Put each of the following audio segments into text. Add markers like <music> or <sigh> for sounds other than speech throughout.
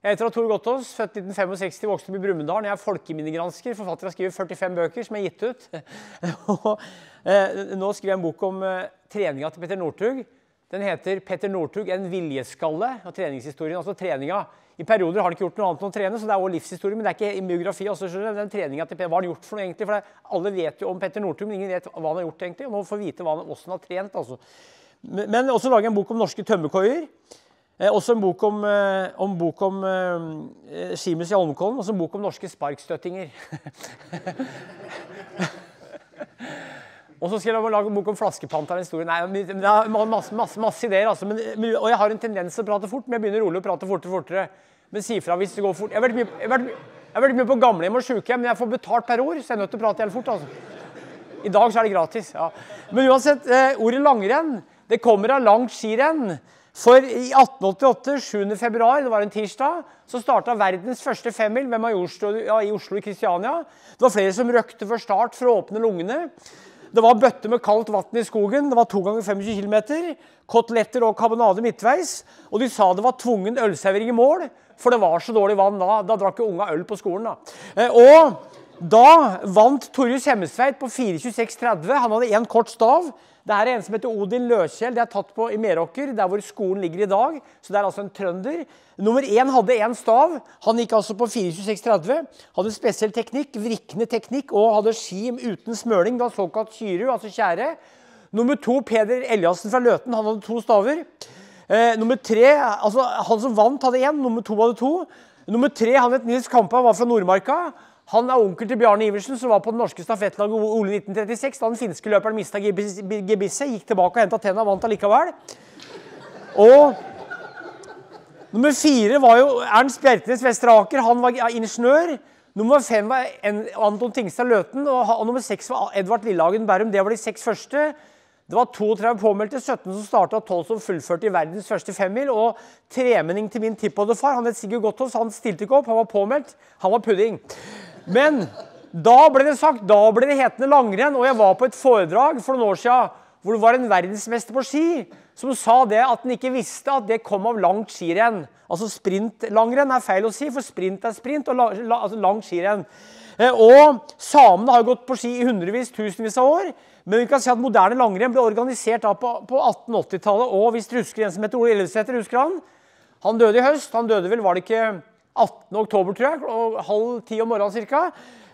Jeg heter Tor Gottaas, født 1965, vokste opp i Brumunddal. Jeg er folkeminnegransker. Forfatter har skrevet 45 bøker som er gitt ut. <laughs> og, eh, nå skriver jeg en bok om eh, treninga til Petter Northug. Den heter 'Petter Northug en viljeskalle'. og treningshistorien, altså treninga. I perioder har han ikke gjort noe annet enn å trene, så det er også livshistorie. Men det er ikke biografi. Skjønner den treninga til Petter, Hva har han gjort for noe, egentlig? For det, Alle vet jo om Petter Northug, men ingen vet hva han har gjort. egentlig. Og nå får vi vite hva han, hvordan han har trent. altså. Men, men også lager jeg en bok om norske tømmerkoier. Eh, også en bok om, eh, om, bok om eh, skimus i Holmenkollen, og en bok om norske sparkstøttinger. <laughs> og så skal jeg lage en bok om flaskepanterhistorien. Nei, det er masse, masse, masse ideer. Altså. Men, og jeg har en tendens til å prate fort, men jeg begynner rolig å prate fortere. fortere. Men si fra hvis det går fort. Jeg har vært mye, jeg har vært mye på gamlehjem og sykehjem, men jeg får betalt per ord, så jeg er nødt til å prate helt fort. altså. I dag så er det gratis. ja. Men uansett, ordet langrenn det kommer av langt skirenn. For i 1888, 7. februar, det var en tirsdag, så starta verdens første femmil ved Majorstua i Oslo i Kristiania. Det var flere som røkte før start for å åpne lungene. Det var bøtter med kaldt vann i skogen. Det var to ganger 25 km. Koteletter og karbonade midtveis. Og de sa det var tvungen ølservering i mål, for det var så dårlig vann da. Da drakk jo unga øl på skolen. da. Eh, og da vant Torjus Hemmesveit på 4.26,30. Han hadde én kort stav. Det her er en som heter Odin Løkjell. Det er tatt på i Meråker, der hvor skolen ligger i dag. Så det er altså en trønder. Nummer én hadde én stav. Han gikk altså på 4.26,30. Hadde spesiell teknikk, vrikkende teknikk, og hadde ski uten smøling. Det var såkalt kyru, altså tjære. Nummer to, Peder Eliassen fra Løten. Han hadde to staver. Eh, nummer tre, altså Han som vant, hadde én. Nummer to hadde to. Nummer tre, han het Nils Kampa, var fra Nordmarka. Han er onkel til Bjarne Iversen, som var på det norske stafettlaget Ole 1936 da den finske løperen mista gebisset, gikk tilbake og henta tenna og vant allikevel. Og nummer fire var jo Ernst Bjertnæs Vesteraker. Han var ingeniør. Nummer fem var Anton Tingstad Løten. Og nummer seks var Edvard Lillehagen Bærum. Det var de seks første. Det var 32 påmeldte, 17 som starta, 12 som fullførte i verdens første femmil. Og tremenning til min tippoldefar, han het Sigurd Gotthoff, han stilte ikke opp. Han var påmeldt. Han var pudding. Men da ble det sagt, da ble det hetende langrenn. Og jeg var på et foredrag for noen år siden hvor det var en verdensmester på ski som sa det at han ikke visste at det kom av langt skirenn. Altså Sprintlangrenn er feil å si, for sprint er sprint, og la, la, altså langt skirenn. Eh, og Samene har gått på ski i hundrevis, tusenvis av år. Men vi kan si at moderne langrenn ble organisert da på, på 1880-tallet. Og hvis du husker en som heter Ole Ellefsæter, husker han? Han døde i høst. Han døde vel, var det ikke 18. oktober, tror jeg, og halv ti om morgenen ca.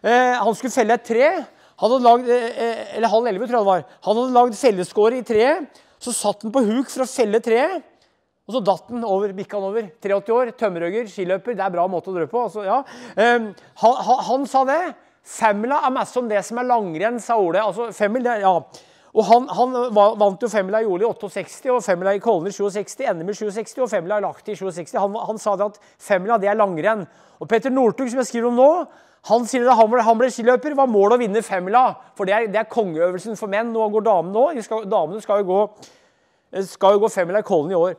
Eh, han skulle felle et tre. Han hadde lagd, eh, eller halv elleve, tror jeg det var. Han hadde lagd felleskåre i treet. Så satt han på huk for å felle treet. Og så datt han over, bikka han over. 83 år, tømmerhugger, skiløper. Det er bra måte å drø på. Altså, ja. um, han, han, han, sa det. Femmila er mest som det som er langrenn, sa Ole. Altså, femmil, det, ja. Og han, han vant jo femmila i Ole i 68 og femmila i Kollen i 67, NM i 67 og femmila i Lahti i 67. Han, han, sa det at femmila det er langrenn. Og Petter Northug, som jeg skriver om nå, han sier da han ble, han ble skiløper, var målet å vinne femmila. For det er, det er kongeøvelsen for menn. Nå går damene òg. Damene skal jo gå, skal jo gå femmila i Kollen i år.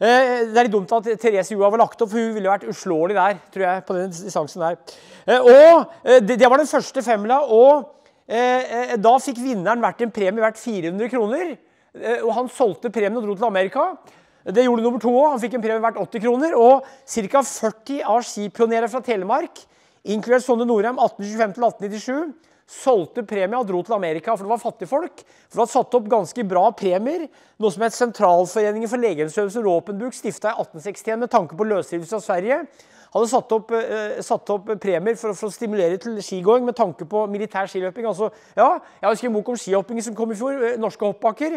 Eh, det er litt dumt at Therese Joa var lagt opp, for hun ville vært uslåelig der. tror jeg, på den distansen der. Eh, og eh, det, det var den første femmila. og Eh, eh, da fikk vinneren verdt en premie verdt 400 kroner. Eh, og han solgte premien og dro til Amerika. Det gjorde nummer to òg. Han fikk en premie verdt 80 kroner. Og ca. 40 av skipionerer fra Telemark, inkludert Sonne Norheim 1825-1897, solgte premie og dro til Amerika, for det var fattigfolk. For det var satt opp ganske bra premier. Noe som het Sentralforeningen for legemsøvelse og våpenbruk, stifta i 1861 med tanke på løsrivelse av Sverige hadde satt opp, eh, satt opp premier for, for, å stimulere til skigåing med tanke på militær skiløping. Altså, ja, jeg har skrevet bok om skihopping som kom i fjor. Eh, norske hoppbakker.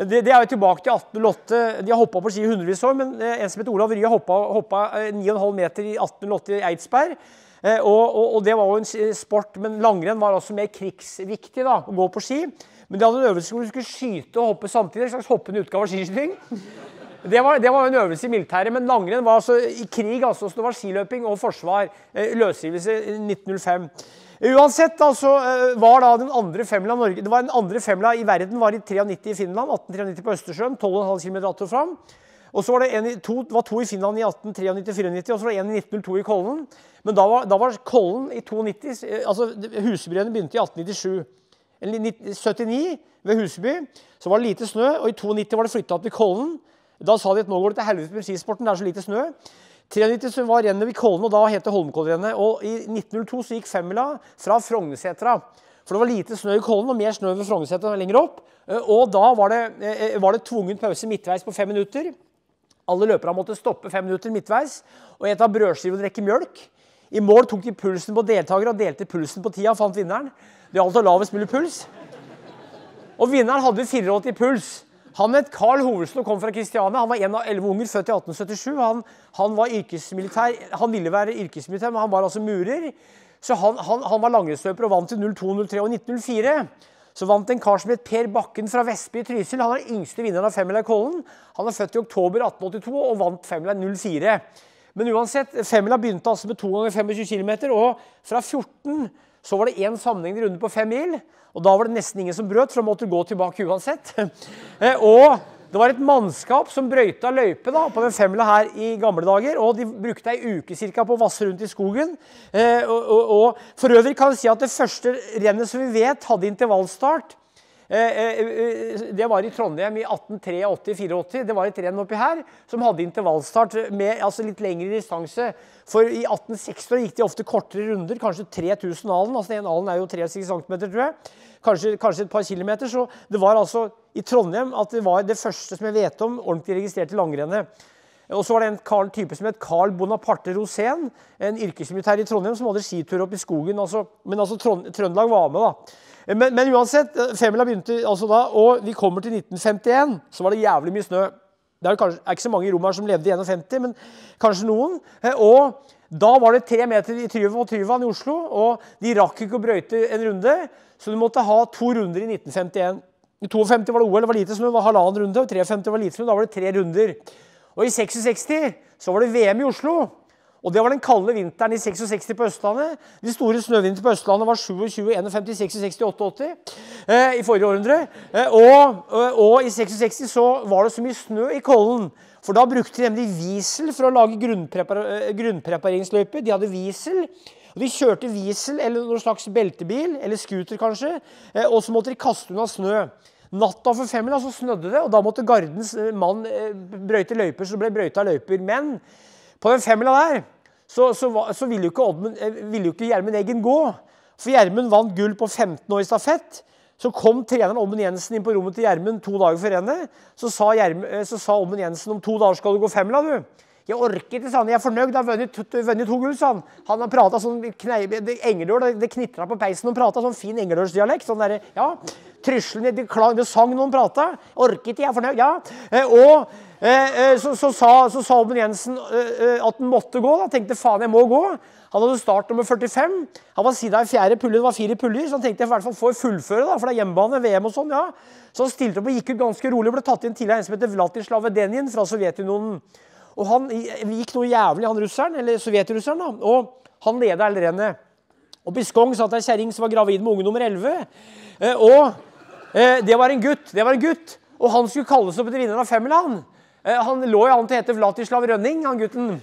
Det, det, er jo tilbake til 1808. De har hoppa på ski i hundrevis år, men eh, en som heter Olav Rye hoppa, hoppa 9,5 meter i 1808 i Eidsberg. Og, og, og, det var jo en sport, men langrenn var også mer krigsviktig, da, å gå på ski. Men de hadde en øvelse hvor du skulle skyte og hoppe samtidig. En slags hoppende utgave av skiskyting. Det var, det var, en øvelse i militæret, men langrenn var altså i krig. altså, så Det var skiløping og forsvar. Eh, løsrivelse i 1905. Uansett altså, eh, var da den andre femla Norge, det var den andre femla i verden var i 93 i Finland, 1893 på Østersjøen, 12,5 km att og fram. Og så var det, en, to, var to i Finland i 1893-94, og så var det en i 1902 i Kollen. Men da var, da var Kollen i 92 eh, altså Husebryene begynte i 1897. I 79 ved Huseby så var det lite snø, og i 92 var det flytta opp til Kollen. Da sa de at nå går det til helvete med skisporten, det er så lite snø. 93 var rennet ved Kollen, og da het det Holmenkollrennet. Og i 1902 så gikk femmila fra Frognersetra. For det var lite snø i Kollen og mer snø ved Frognersetra lenger opp. Eh, og da var det, eh, var det tvungen pause midtveis på fem minutter. Alle løperne måtte stoppe fem minutter midtveis og spise brødskive og drikke mjølk. I mål tok de pulsen på deltakere og delte pulsen på tida. og fant vinneren. Det gjaldt å lavest mulig puls. Og vinneren hadde 84 puls. Han het Carl Hovelsen og kom fra Kristiania. Han var en av elleve unger, født i 1877. Han, han, var yrkesmilitær. Han ville være yrkesmilitær, men han var altså murer. Så han, han, han var langrennsløper og vant til 02-03. Og 1904 så vant en kar som het Per Bakken fra Vestby i Trysil. Han er yngste vinneren av Femmila Kollen. Han er født i oktober 1882 og vant Femmila 04. Men uansett, Femmila begynte altså med to ganger 25 km, og fra 14 så var det én sammenhengende runde på fem mil. Og da var det nesten ingen som brøt, for da måtte du gå tilbake uansett. <laughs> Eh, og det var et mannskap som brøyta løype da, på den femmila her i gamle dager. og De brukte ei uke cirka, på å vasse rundt i skogen. Eh, og, og, og, For øvrig kan jeg si at det første rennet som vi vet hadde intervallstart, det var i Trondheim i 1883-84. Det var et renn oppi her som hadde intervallstart med altså litt lengre distanse. For i 1860 gikk de ofte kortere runder, kanskje 3000 alen. altså En alen er jo 63 cm, tror jeg. Kanskje, kanskje, et par kilometer. Så det var altså i Trondheim at det var det første som jeg vet om ordentlig registrerte langrennet. Og så var det en Carl, type som het Carl Bonaparte Rosén, en yrkesmilitær i Trondheim som hadde skitur opp i skogen. Altså, men altså Trøndelag var med, da. Men, men uansett, eh, femmila begynte altså da, og vi kommer til 1951, så var det jævlig mye snø. Det er, kanskje, er ikke så mange i Roma som levde i 51, men kanskje noen. Eh, og da var det tre meter i Tryvann og Tryvann i Oslo, og de rakk ikke å brøyte en runde, så du måtte ha to runder i 1951. I 52 var det OL, det var lite snø, det var halvannen runde. og i 53 var lite snø, da var det tre runder. Og i 66 så var det VM i Oslo. Og Det var den kalde vinteren i 66 på Østlandet. De store snøvintrene på Østlandet var 27, 51, 66, 88 eh, i forrige århundre. Eh, og, og, og, i 66 så var det så mye snø i Kollen. For da brukte de nemlig Wiesel for å lage grunnprepar grunnprepareringsløyper. De hadde Wiesel. Og De kjørte Wiesel eller noen slags beltebil, eller scooter kanskje, eh, og så måtte de kaste unna snø. Natta for femmila så snødde det, og da måtte gardens eh, mann eh, brøyte løyper. Så det ble brøyta løyper. Men på den femmila der så, så, så ville jo Oddmund, eh, ville ikke Gjermund Eggen gå. For Gjermund vant gull på 15 år i stafett. Så kom treneren Oddmund Jensen inn på rommet til Gjermund to dager før rennet. Så sa, Gjermund, så sa Oddmund Jensen om to dager skal du gå femmila, du. Jeg orker ikke, sa han. Jeg er fornøyd. Jeg har vunnet, vunnet to gull, sa han. Han har prata sånn kneip, det, Engerdøl, det, knitra på peisen. Han prata sånn fin engerdølsdialekt. Sånn derre Ja. Tryslen, det, det sang noen prata. Orket ikke, jeg er fornøyd. Ja. Eh, og eh, eh, så, så, sa, så sa Oben Jensen eh, eh, at han måtte gå. da, Tenkte faen, jeg må gå. Han hadde start nummer 45. Han var sida i fjerde pulle, det var fire puller, så han tenkte jeg i hvert fall får fullføre, da, for det er hjemmebane, VM og sånn. ja. Så han stilte opp og gikk ut ganske rolig. Ble tatt inn tidligere en som heter Vlatislav Vedenjen fra Sovjetunionen. Og han gikk noe jævlig, han russeren, eller sovjetrusseren. da, Og han leda hele rennet. Og i Skong satt ei kjerring som var gravid med unge nummer 11. Eh, og eh, det var en gutt. det var en gutt, Og han skulle kalles opp til vinneren av Femmerland. Eh, han lå jo an til å hete Vlatislav Rønning, han gutten.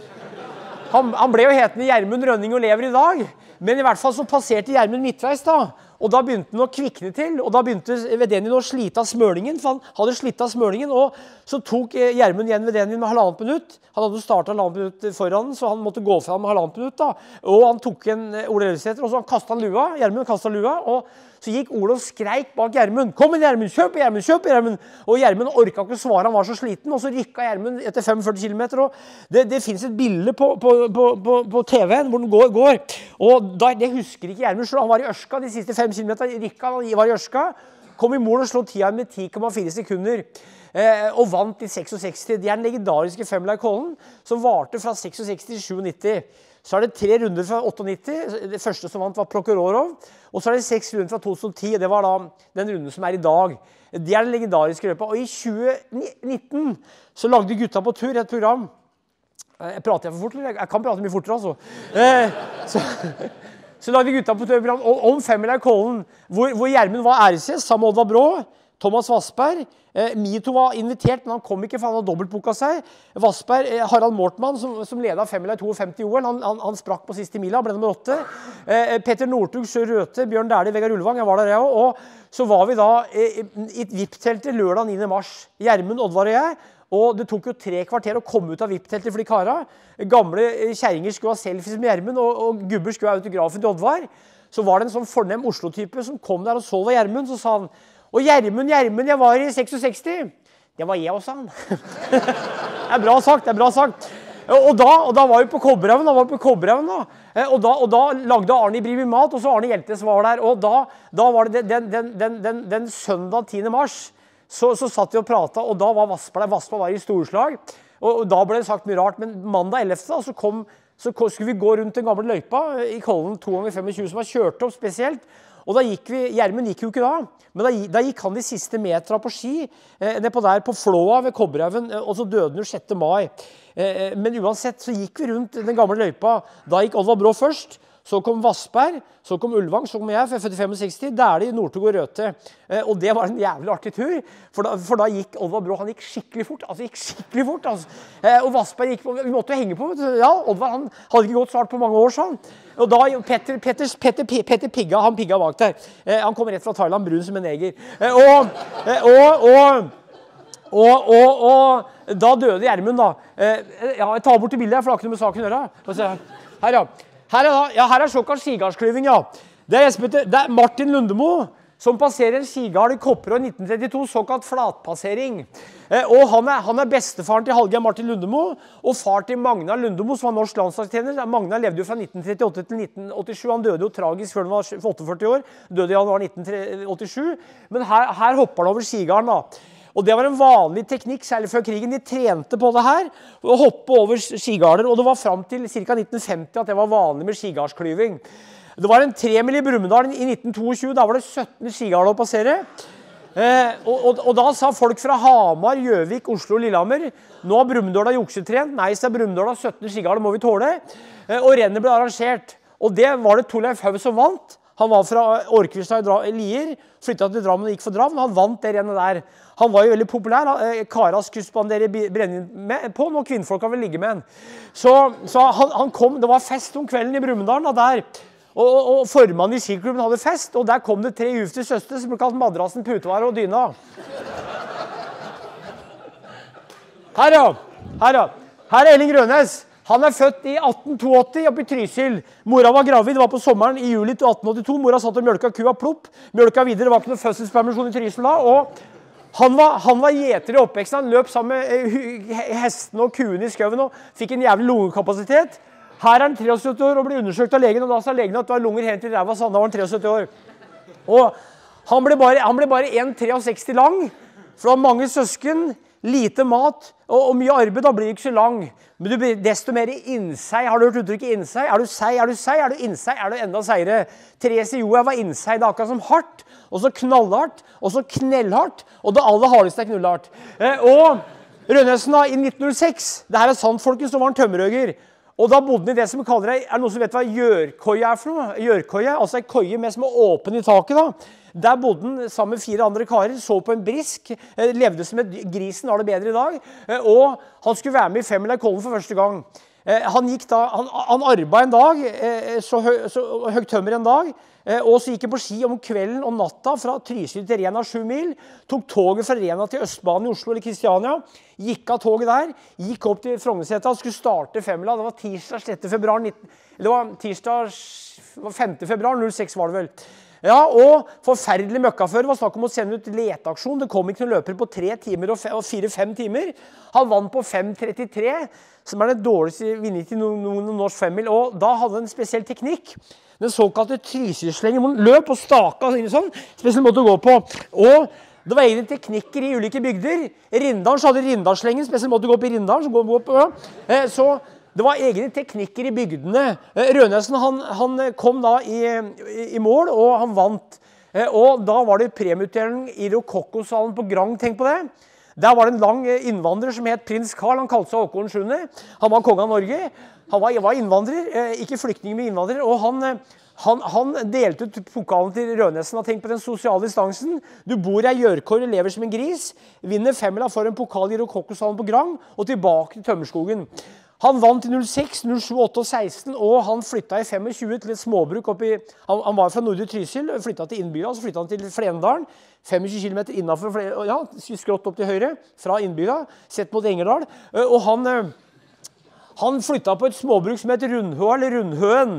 Han, han ble jo hetende Gjermund Rønning og lever i dag. Men i hvert fall så passerte Gjermund midtveis. da, og Da begynte han å kvikne til, og da begynte Vedenin å slite av smølingen. for han hadde slitt av smølingen, og Så tok eh, Gjermund igjen Vedenin med halvannet minutt. Han hadde starta halvannet minutt foran, så han måtte gå fra med halvannet minutt. da, Og han tok en eh, Ole Elsæter, og så kasta han lua. Gjermund kasta lua. og så gikk Ole og skreik bak Gjermund. 'Kom igjen, Gjermund! Kjøp Gjermund!' kjøp Gjermund! Og Gjermund orka ikke å svare, han var så sliten. Og så rykka Gjermund etter 45 km. Det, det fins et bilde på, på, på, på TV-en hvor den går. går. Og da, Det husker ikke Gjermund sjøl. Han var i Ørska de siste fem kilometerne. Rykka var i Ørska. Kom i mål og slo tida med 10,4 sekunder. Eh, og vant i 66. Det er den legendariske femmila Kollen, som varte fra 66 til 97. Så er det tre runder fra 98. Det første som vant, var Prokhorov. Og så er det seks runder fra 2010. Det var da den runden som er i dag. Det er den legendariske løpet. Og i 2019 så lagde gutta på tur et program. Jeg prater jeg for fort, eller? Jeg kan prate mye fortere, altså. Eh, så, <laughs> så lagde gutta på tur et program om femmila Kollen, hvor, hvor Gjermund var æresgjest sammen med Oddvar Brå. Thomas Vassberg. Eh, Mito var invitert, men han kom ikke, for han hadde dobbeltbooka seg. Vassberg, eh, Harald Mortmann, som, som leda femmila i 52 OL, han, han, han, sprakk på siste mila, ble nummer åtte. Eh, Petter Northug, Sjø Røthe, Bjørn Dæhlie, Vegard Ulvang. Jeg var der, jeg òg. Og så var vi da eh, i VIP-teltet lørdag 9. mars. Gjermund, Oddvar og jeg. Og det tok jo tre kvarter å komme ut av VIP-teltet for de kara. Gamle eh, kjerringer skulle ha selfies med Gjermund, og, og gubber skulle ha autografen til Oddvar. Så var det en sånn fornem Oslo-type som kom der og så var Gjermund. Så sa han Og Gjermund, Gjermund, jeg var i 66. Det var jeg også, han. <laughs> det er bra sagt. det er bra sagt. Og da, og da var vi på Kobberhaugen. Eh, og, da, og da lagde Arne Brimi mat, og så Arne Hjeltnes var der. Og da, da var det den, den, den, den, søndag 10. mars så, så satt vi og prata, og da var Vassberg der. Vassberg var i storslag. Og, og, da ble det sagt mye rart. Men mandag 11. Da, så, kom, så skulle vi gå rundt den gamle løypa i Kollen 2 ganger 25 som var kjørt opp spesielt. Og da gikk vi, Gjermund gikk jo ikke da, men da, da gikk han de siste metera på ski eh, nedpå der på Flåa ved Kobberhaugen, eh, og så døde han jo 6. mai. Eh, eh, men uansett så gikk vi rundt den gamle løypa. Da gikk Oddvar Brå først. Så kom Vassberg, så kom Ulvang, så kom jeg, for jeg er født i 65. Dæhlie, Northug og Røthe. Eh, og det var en jævlig artig tur, for da, for da gikk Oddvar Brå han gikk skikkelig fort. altså gikk skikkelig fort, altså. Eh, og Vassberg gikk på, Vi måtte jo henge på. Ja, Oddvar han hadde ikke gått så hardt på mange år, sånn. Og da, Petter, Petter, Petter, Petter Pigga han pigga bak der. Eh, han kom rett fra Thailand, brun som en neger. og, og, og og, og, og, da døde Gjermund, da. ja, jeg tar bort det bildet, for det har ikke noe med saken å gjøre. Her, ja. Her er, ja, her er såkalt sigardsklyving, ja. Det er, det er, Martin Lundemo som passerer en skigard i Kopperøy 1932, såkalt flatpassering. Eh, og han er, han er, bestefaren til Hallgeir Martin Lundemo og far til Magna Lundemo, som var norsk landslagstjener. Magna levde jo fra 1938 til 1987. Han døde jo tragisk før han var 48 år. Døde i januar 1987. Men her, her hopper han over sigarden, da. Og Det var en vanlig teknikk, særlig før krigen. De trente på det her. Å hoppe over skigarder. Og det var fram til ca. 1950 at det var vanlig med skigardsklyving. Det var en tremil i Brumunddal i 1922. Da var det 17 skigarder å passere. Eh, og, og, og, da sa folk fra Hamar, Gjøvik, Oslo og Lillehammer nå har Brumunddal juksetrent. Nei, sa Brumunddal 17 skigarder må vi tåle. Eh, og rennet ble arrangert. Og det var det Torleif Haug som vant. Han var fra Orkvistad i Lier, flytta til Drammen og gikk for Drammen. Han vant det rennet der. Han var jo veldig populær. Eh, Kara skulle spandere brennevin på når kvinnfolka ville ligge med han. Så, så han, han, kom, Det var fest om kvelden i Brumunddal. der. Og, og, og Formannen i skiklubben hadde fest, og der kom det tre ufte søstre som ble kalt Madrassen, Putevare og Dyna. Her, ja. Her, ja. Her er Elling Rønes. Han er født i 1882 oppe i Trysil. Mora var gravid, det var på sommeren i juli 1882. Mora satt og mjølka kua plopp. Mjølka videre, det var ikke noe fødselspermisjon i Trysil da. og han var, han var gjeter i oppveksten. Han løp sammen med eh, hestene og kuene i skauen og fikk en jævlig lungekapasitet. Her er han 73 år og blir undersøkt av legen, og da sa legen at det var lunger helt i ræva. Så da var han 73 år. Og han ble bare, bare 1,63 lang, for det var mange søsken lite mat og, og, mye arbeid, da blir du ikke så lang. Men du blir desto mer innsei. Har du hørt uttrykket innsei? Er du seig, er du seig, er du innsei, er du enda seigere. Therese Johaug var innsei. Det er akkurat som hardt, og så knallhardt, og så knellhardt. Og det aller hardeste er knullhardt. Eh, og Rønnesen da, i 1906 det her er sant, folkens, Nå var han tømmerhugger. Og da bodde han i det som kaller deg, Er det noen som vet hva gjørkoie er for noe? Gjørkoie, Altså ei koie med som er åpen i taket. da. Der bodde han sammen med fire andre karer, så på en brisk, eh, levde som et grisen har det bedre i dag. Eh, og han skulle være med i Femmila Kollen for første gang. Eh, han, gikk da, han, han arba en dag, så, hø, så høyt tømmer en dag. Og så gikk han på ski om kvelden og natta fra Trysil til Rena, sju mil. Tok toget fra Rena til Østbanen i Oslo eller Kristiania. Gikk av toget der, gikk opp til Frognersetra og skulle starte Femmila. Det var tirsdag 6. februar 19, Det var tirsdag 5. februar 06 var det vel. Ja, og forferdelig møkkafør. Det var snakk om å sende ut leteaksjon. Det kom ikke noen løper på tre timer og fire-fem timer. Han vant på 5.33, som er den dårligste vinnertid i noen, noen norsk femmil. Og da hadde han en spesiell teknikk. Den såkalte trysilslengen. Man løp og staka inn sånn. Spesiell måte å gå på. Og det var egne teknikker i ulike bygder. Rindalen så hadde Rindalslengen. spesielt måte å gå opp i Rindalen. Så, det var egne teknikker i bygdene. Eh, Rønesen han, han kom da i, i, mål, og han vant. Eh, og Da var det premieutdeling i Rokokkosalen på Grang. Tenk på det. Der var det en lang eh, innvandrer som het prins Carl. Han kalte seg Håkon 7. Han var konge av Norge. Han var, var innvandrer, ikke flyktning, men innvandrer. og han... Han, han, delte ut pokalen til Rønesen. og Tenk på den sosiale distansen. Du bor i ei gjørkår og lever som en gris. Vinner femmila for en pokal i Rokokkosalen på Grang og tilbake til Tømmerskogen. Han vant i 06, 07, 8 og 16, og han flytta i 25 til et småbruk oppi Han, han var fra Nordre Trysil, flytta til innbygda, så flytta han til Flendalen. 25 km innafor ja, skrått opp til høyre fra innbygda, sett mot Engerdal. Og han, han flytta på et småbruk som het Rundhøa, eller Rundhøen.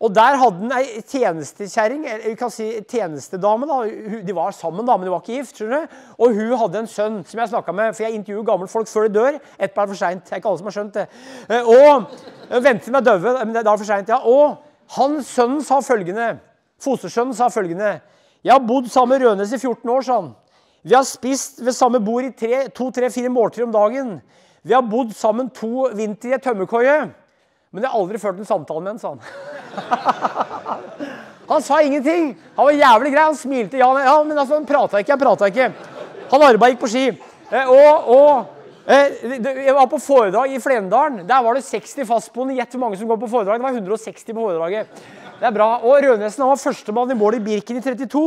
Og der hadde han ei tjenestekjerring, vi kan si tjenestedame. da, De var sammen, da, men de var ikke gift. skjønner du? Og hun hadde en sønn som jeg snakka med, for jeg intervjuer gamle folk før de dør. Ett er for seint. Det er ikke alle som har skjønt det. Eh, og venter med døve, men det er for sent, ja. Og han sønnen sa følgende Fostersønnen sa følgende Jeg har bodd sammen med Rønes i 14 år, sa han. Vi har spist ved samme bord i to, tre, fire måltider om dagen. Vi har bodd sammen to vintre i ei tømmerkoie. Men jeg har aldri ført en samtale med ham, sa han. <laughs> Han sa ingenting. Han var jævlig grei. Han smilte. Ja, ja men altså, han prata ikke. Jeg prata ikke. Han arbeida gikk på ski. Eh, og, og eh, Jeg var på foredrag i Flendalen. Der var det 60 fastboende. Gjett hvor mange som går på foredrag. Det var 160 på foredraget. Det er bra. Og Rødnesen var førstemann i mål i Birken i 32.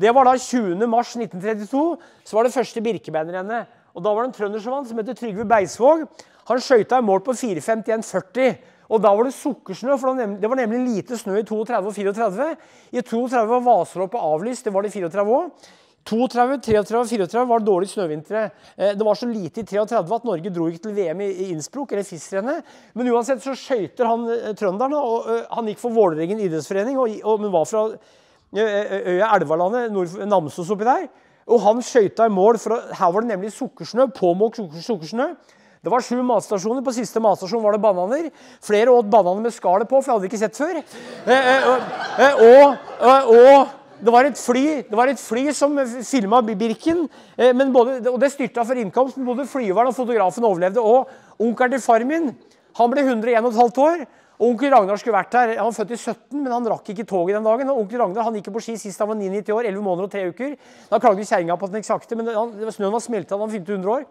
Det var da 20. mars 1932. Så var det første Birkebeinerrennet. Og da var det en trønder som vant, som heter Trygve Beisvåg. Han skøyta i mål på 4.51,40. Og da var det sukkersnø, for det var nemlig lite snø i 32 og 34. I 32 var Vaseloppet avlyst, det var det i 34 òg. 32, 33 og 34 var det dårlig snøvintre. Eh, det var så lite i 33 at Norge dro ikke til VM i Innsbruck, eller FIS-rennet. Men uansett så skøyter han eh, trønderen. og Han gikk for Vålerengen idrettsforening, men var fra øya Elvalandet, Namsos oppi der. Og han skøyta i mål, for her var det nemlig sukkersnø, påmåkt sukkersnø. Det var sju matstasjoner. På siste matstasjon var det bananer. Flere åt bananer med skallet på, for jeg hadde ikke sett før. Eh, eh, eh, og, og, det var et fly, var et fly som filma Birken. Både, og det styrta for innkomsten. Både flyveren og fotografen overlevde. Og onkelen til far min han ble 101 15 år. Onkel Ragnar skulle vært her. Han var født i 17, men han rakk ikke toget den dagen. Og onkel Ragnar han gikk på ski sist han var 99 år, 11 måneder og 3 uker. Da klagde kjerringa på at den gikk sakte, men han, snøen var smelta da han fylte 100 år.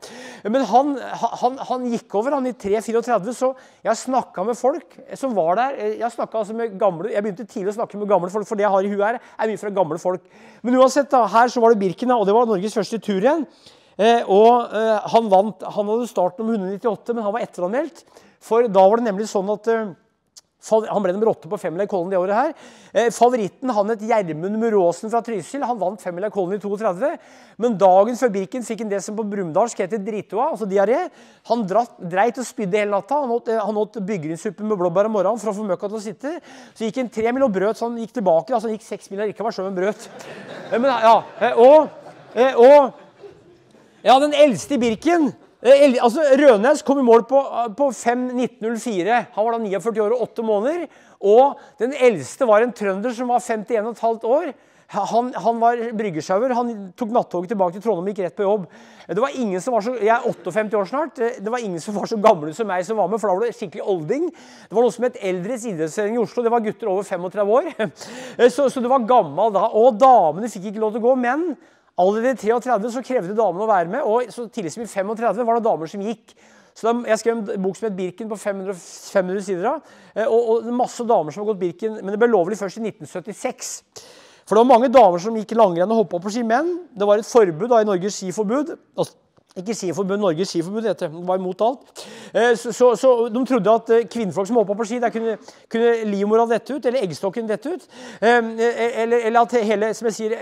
Men han, han, han, gikk over han i 3-34, så jeg snakka med folk som var der. Jeg altså med gamle, jeg begynte tidlig å snakke med gamle folk, for det jeg har i huet her, er mye fra gamle folk. Men uansett, da, her så var det Birken, og det var Norges første tur igjen. Eh, og eh, han vant. Han hadde starten om 198, men han var etteranmeldt. For da var det nemlig sånn at eh, han ble nummer åtte på Femmila Kollen det året. her. Eh, favoritten han het Gjermund Muråsen fra Trysil. Han vant Femmila Kollen i 32. Men dagen før Birken fikk han det som på brumunddalsk heter dritoa, altså diaré. Han dratt, dreit og spydde hele natta. Han åt, eh, han åt byggrynsuppe med blåbær om morgenen for å få møkka til å sitte. Så gikk han tre mil og brøt, så han gikk tilbake. altså Han gikk seks mil likevel, sjøl om han brøt. Eh, men, ja, og, og ja, den eldste i Birken altså, Rønes kom i mål på, på 5.19,04. Han var da 49 år og 8 måneder. Og den eldste var en trønder som var 51,5 år. Han, han var bryggesjauer. Han tok nattoget tilbake til Trondheim og gikk rett på jobb. Det var ingen som var så, Jeg er 58 år snart. Det var ingen som var så gamle som meg som var med, for da var det skikkelig olding. Det var noe som het Eldres idrettsforening i Oslo. Det var gutter over 35 år. <laughs> Så, så det var gammel da. Og damene fikk ikke lov til å gå. Men Allerede i 33 så krevde damene å være med, og så tidlig som i 35 var det damer som gikk. Så da, Jeg skrev en bok som het 'Birken' på 500, 500 sider. Eh, og, og masse damer som har gått Birken, Men det ble lovlig først i 1976. For det var mange damer som gikk langrenn og hoppa på ski, men det var et forbud da, i Norges Skiforbud. Altså, ikke Skiforbund, Norges Skiforbund heter det. var imot alt. Eh, så, så, så, De trodde at eh, kvinnfolk som hoppa på ski, der kunne, kunne livmora dette ut, eller eggstokken dette ut. Eh, eller, eller, at hele som jeg sier,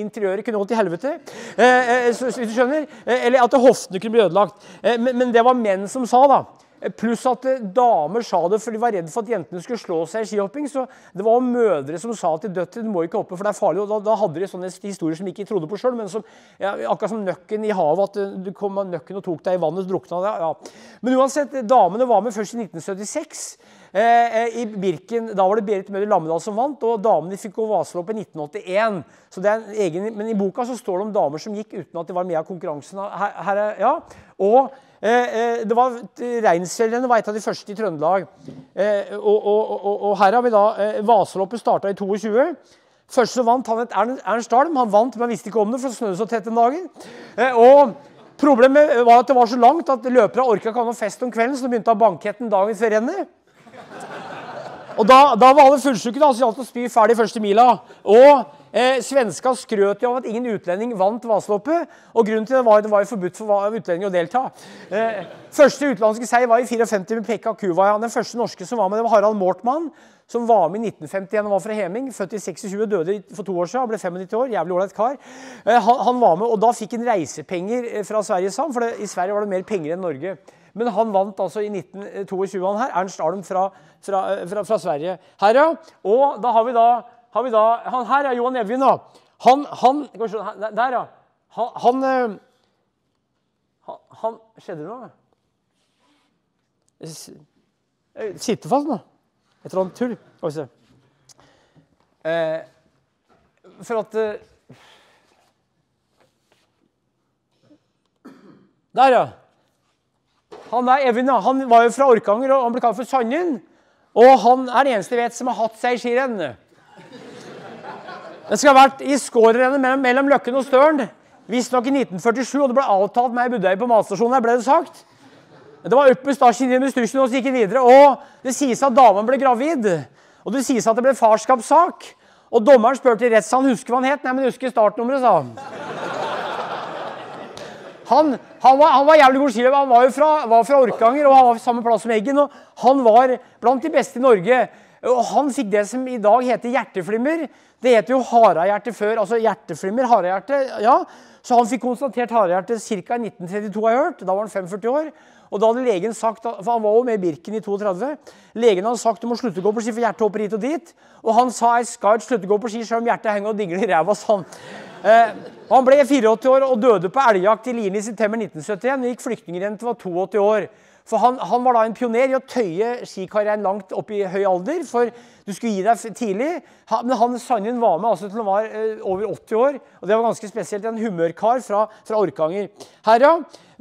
interiøret kunne gått til helvete. Hvis du skjønner. Eller at hoftene kunne bli ødelagt. Men, men det var menn som sa, da. Pluss at eh, damer sa det for de var redd for at jentene skulle slå seg i skihopping. Så det var mødre som sa til døtre du må ikke hoppe, for det er farlig. og Da, da hadde de sånne historier som de ikke trodde på sjøl, men ja, akkurat som nøkken i havet. At eh, du kom med nøkken og tok deg i vannet, og drukna. Ja. Men uansett, damene var med først i 1976. Eh, eh, I Birken, Da var det Berit Møller Lammedal som vant, og damene fikk gå vaselopp i 1981. Så det er en egen, men i boka så står det om damer som gikk uten at de var med av konkurransen. Her, her er, ja, og Eh, eh, det var Reinsfjellrennet var et av de første i Trøndelag. Eh, og, og, og, og, her har vi da Vaseloppet starta i 22. Først så vant han et Ernst Alm. Han vant, men han visste ikke om det, for det snødde så tett den dagen. Og Problemet var at det var så langt at løperne orka ikke ha noe fest om kvelden, så de begynte å ha banketten dagen før rennet. Og da, da var alle fullsjuke, så det gjaldt å spy ferdig første mila. Og Eh, svenska skrøt jo av at ingen utlending vant Vasaloppet. Og grunnen til det var at det var forbudt for utlendinger å delta. Eh, første utenlandske seier var i 54 med Pekka Kuvaja. Den første norske som var med, det var Harald Mortmann. Som var med i 1951 og var fra Heming. Født i 26, døde for to år siden. Ble 95 år. Jævlig ålreit kar. Eh, han, han, var med, og da fikk han reisepenger fra fra Sverige, for det, i Sverige var det mer penger enn Norge. Men han vant altså i 1922, han her. Ernst Alm fra, fra, eh, fra, fra Sverige. Her, ja. Og da har vi da har vi da han Her er Johan Evjen, da. Han, han Der, ja. Han, han, eh, han, han Skjedde det noe? Sitter fast nå. Et eller annet tull. Skal vi se. Eh, for at eh, Der, ja. Han der, Evin, han var jo fra Orkanger, og han ble kalt for Sanden. Og han er den eneste jeg vet som har hatt seg i skirenn. Den skal ha vært i skårrennet mellom, mellom, Løkken og Støren. Visstnok i 1947, og det ble avtalt med ei budøy på matstasjonen. ble det sagt. Det var opp med stasjen med stusjen, og så gikk det videre. Og det sies at damen ble gravid. Og det sies at det ble farskapssak. Og dommeren spurte i rettssalen husker hva han het. Nei, men husker startnummeret, sa han. Han, han, var, han var, jævlig god skiløper. Han var jo fra, var fra Orkanger og han var på samme plass som Eggen. og Han var blant de beste i Norge. Og han fikk det som i dag heter hjerteflimmer. Det het jo harehjerte før. altså Hjerteflimmer, harehjerte. ja. Så han fikk konstatert harehjerte ca. i 1932, har jeg hørt. Da var han 45 år. Og da hadde legen sagt, for Han var jo med Birken i 32. Legen hadde sagt du må slutte å gå på ski, for hjertet hopper hit og dit. Og han sa jeg skal slutte å gå på ski selv om hjertet henger og dingler i ræva. Sånn. Eh, han ble 84 år og døde på elgjakt i Lien i september 1971. Han gikk flyktninger til var 82 år. For han, han, var da en pioner i å tøye skikarrieren langt opp i høy alder. For du skulle gi deg tidlig. Han, men han Sanjen var med altså til han var eh, over 80 år. Og det var ganske spesielt. En humørkar fra, fra Orkanger. Her, ja.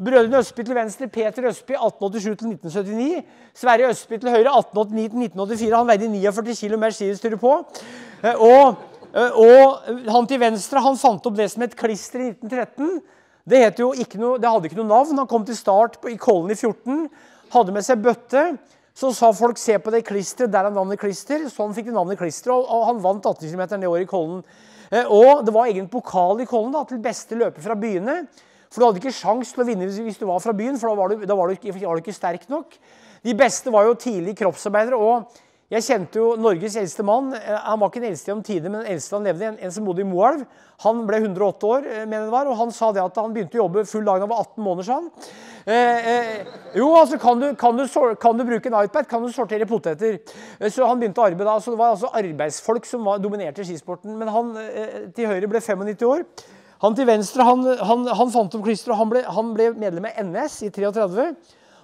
Brødrene Østby til venstre. Peter Østby 1887 til 1979. Sverre Østby til høyre 1889 til 1984. Han veide 49 kg mer skiutstyr på. Eh, og, og han til venstre han fant opp det som het klister i 1913. Det, noe, det, hadde ikke noe navn. Han kom til start på, i Kollen i 14, hadde med seg bøtte. Så sa folk 'se på det klisteret', der er navnet Klister. Sånn fikk de navnet Klister, og, og han vant 18 km det året i Kollen. Eh, og det var egen pokal i Kollen da, til beste løper fra byene. For du hadde ikke sjans til å vinne hvis du var fra byen, for da var du, da var du, var du ikke sterk nok. De beste var jo tidlig kroppsarbeidere. og jeg kjente jo Norges eldste mann. Eh, han var ikke den eldste om tide, men den eldste han levde, en, en som bodde i Moelv. Han ble 108 år, eh, mener det var, og han sa det at han begynte å jobbe full dag da han var 18 måneder. sa han. Eh, eh, jo, altså kan du, kan, du, kan du, bruke en iPad, kan du sortere poteter. Eh, så han begynte å arbeide da. så Det var altså arbeidsfolk som var, dominerte skisporten. Men han eh, til høyre ble 95 år. Han til venstre han, han, han fant opp klisteret, og han ble, han ble medlem av NS i 33.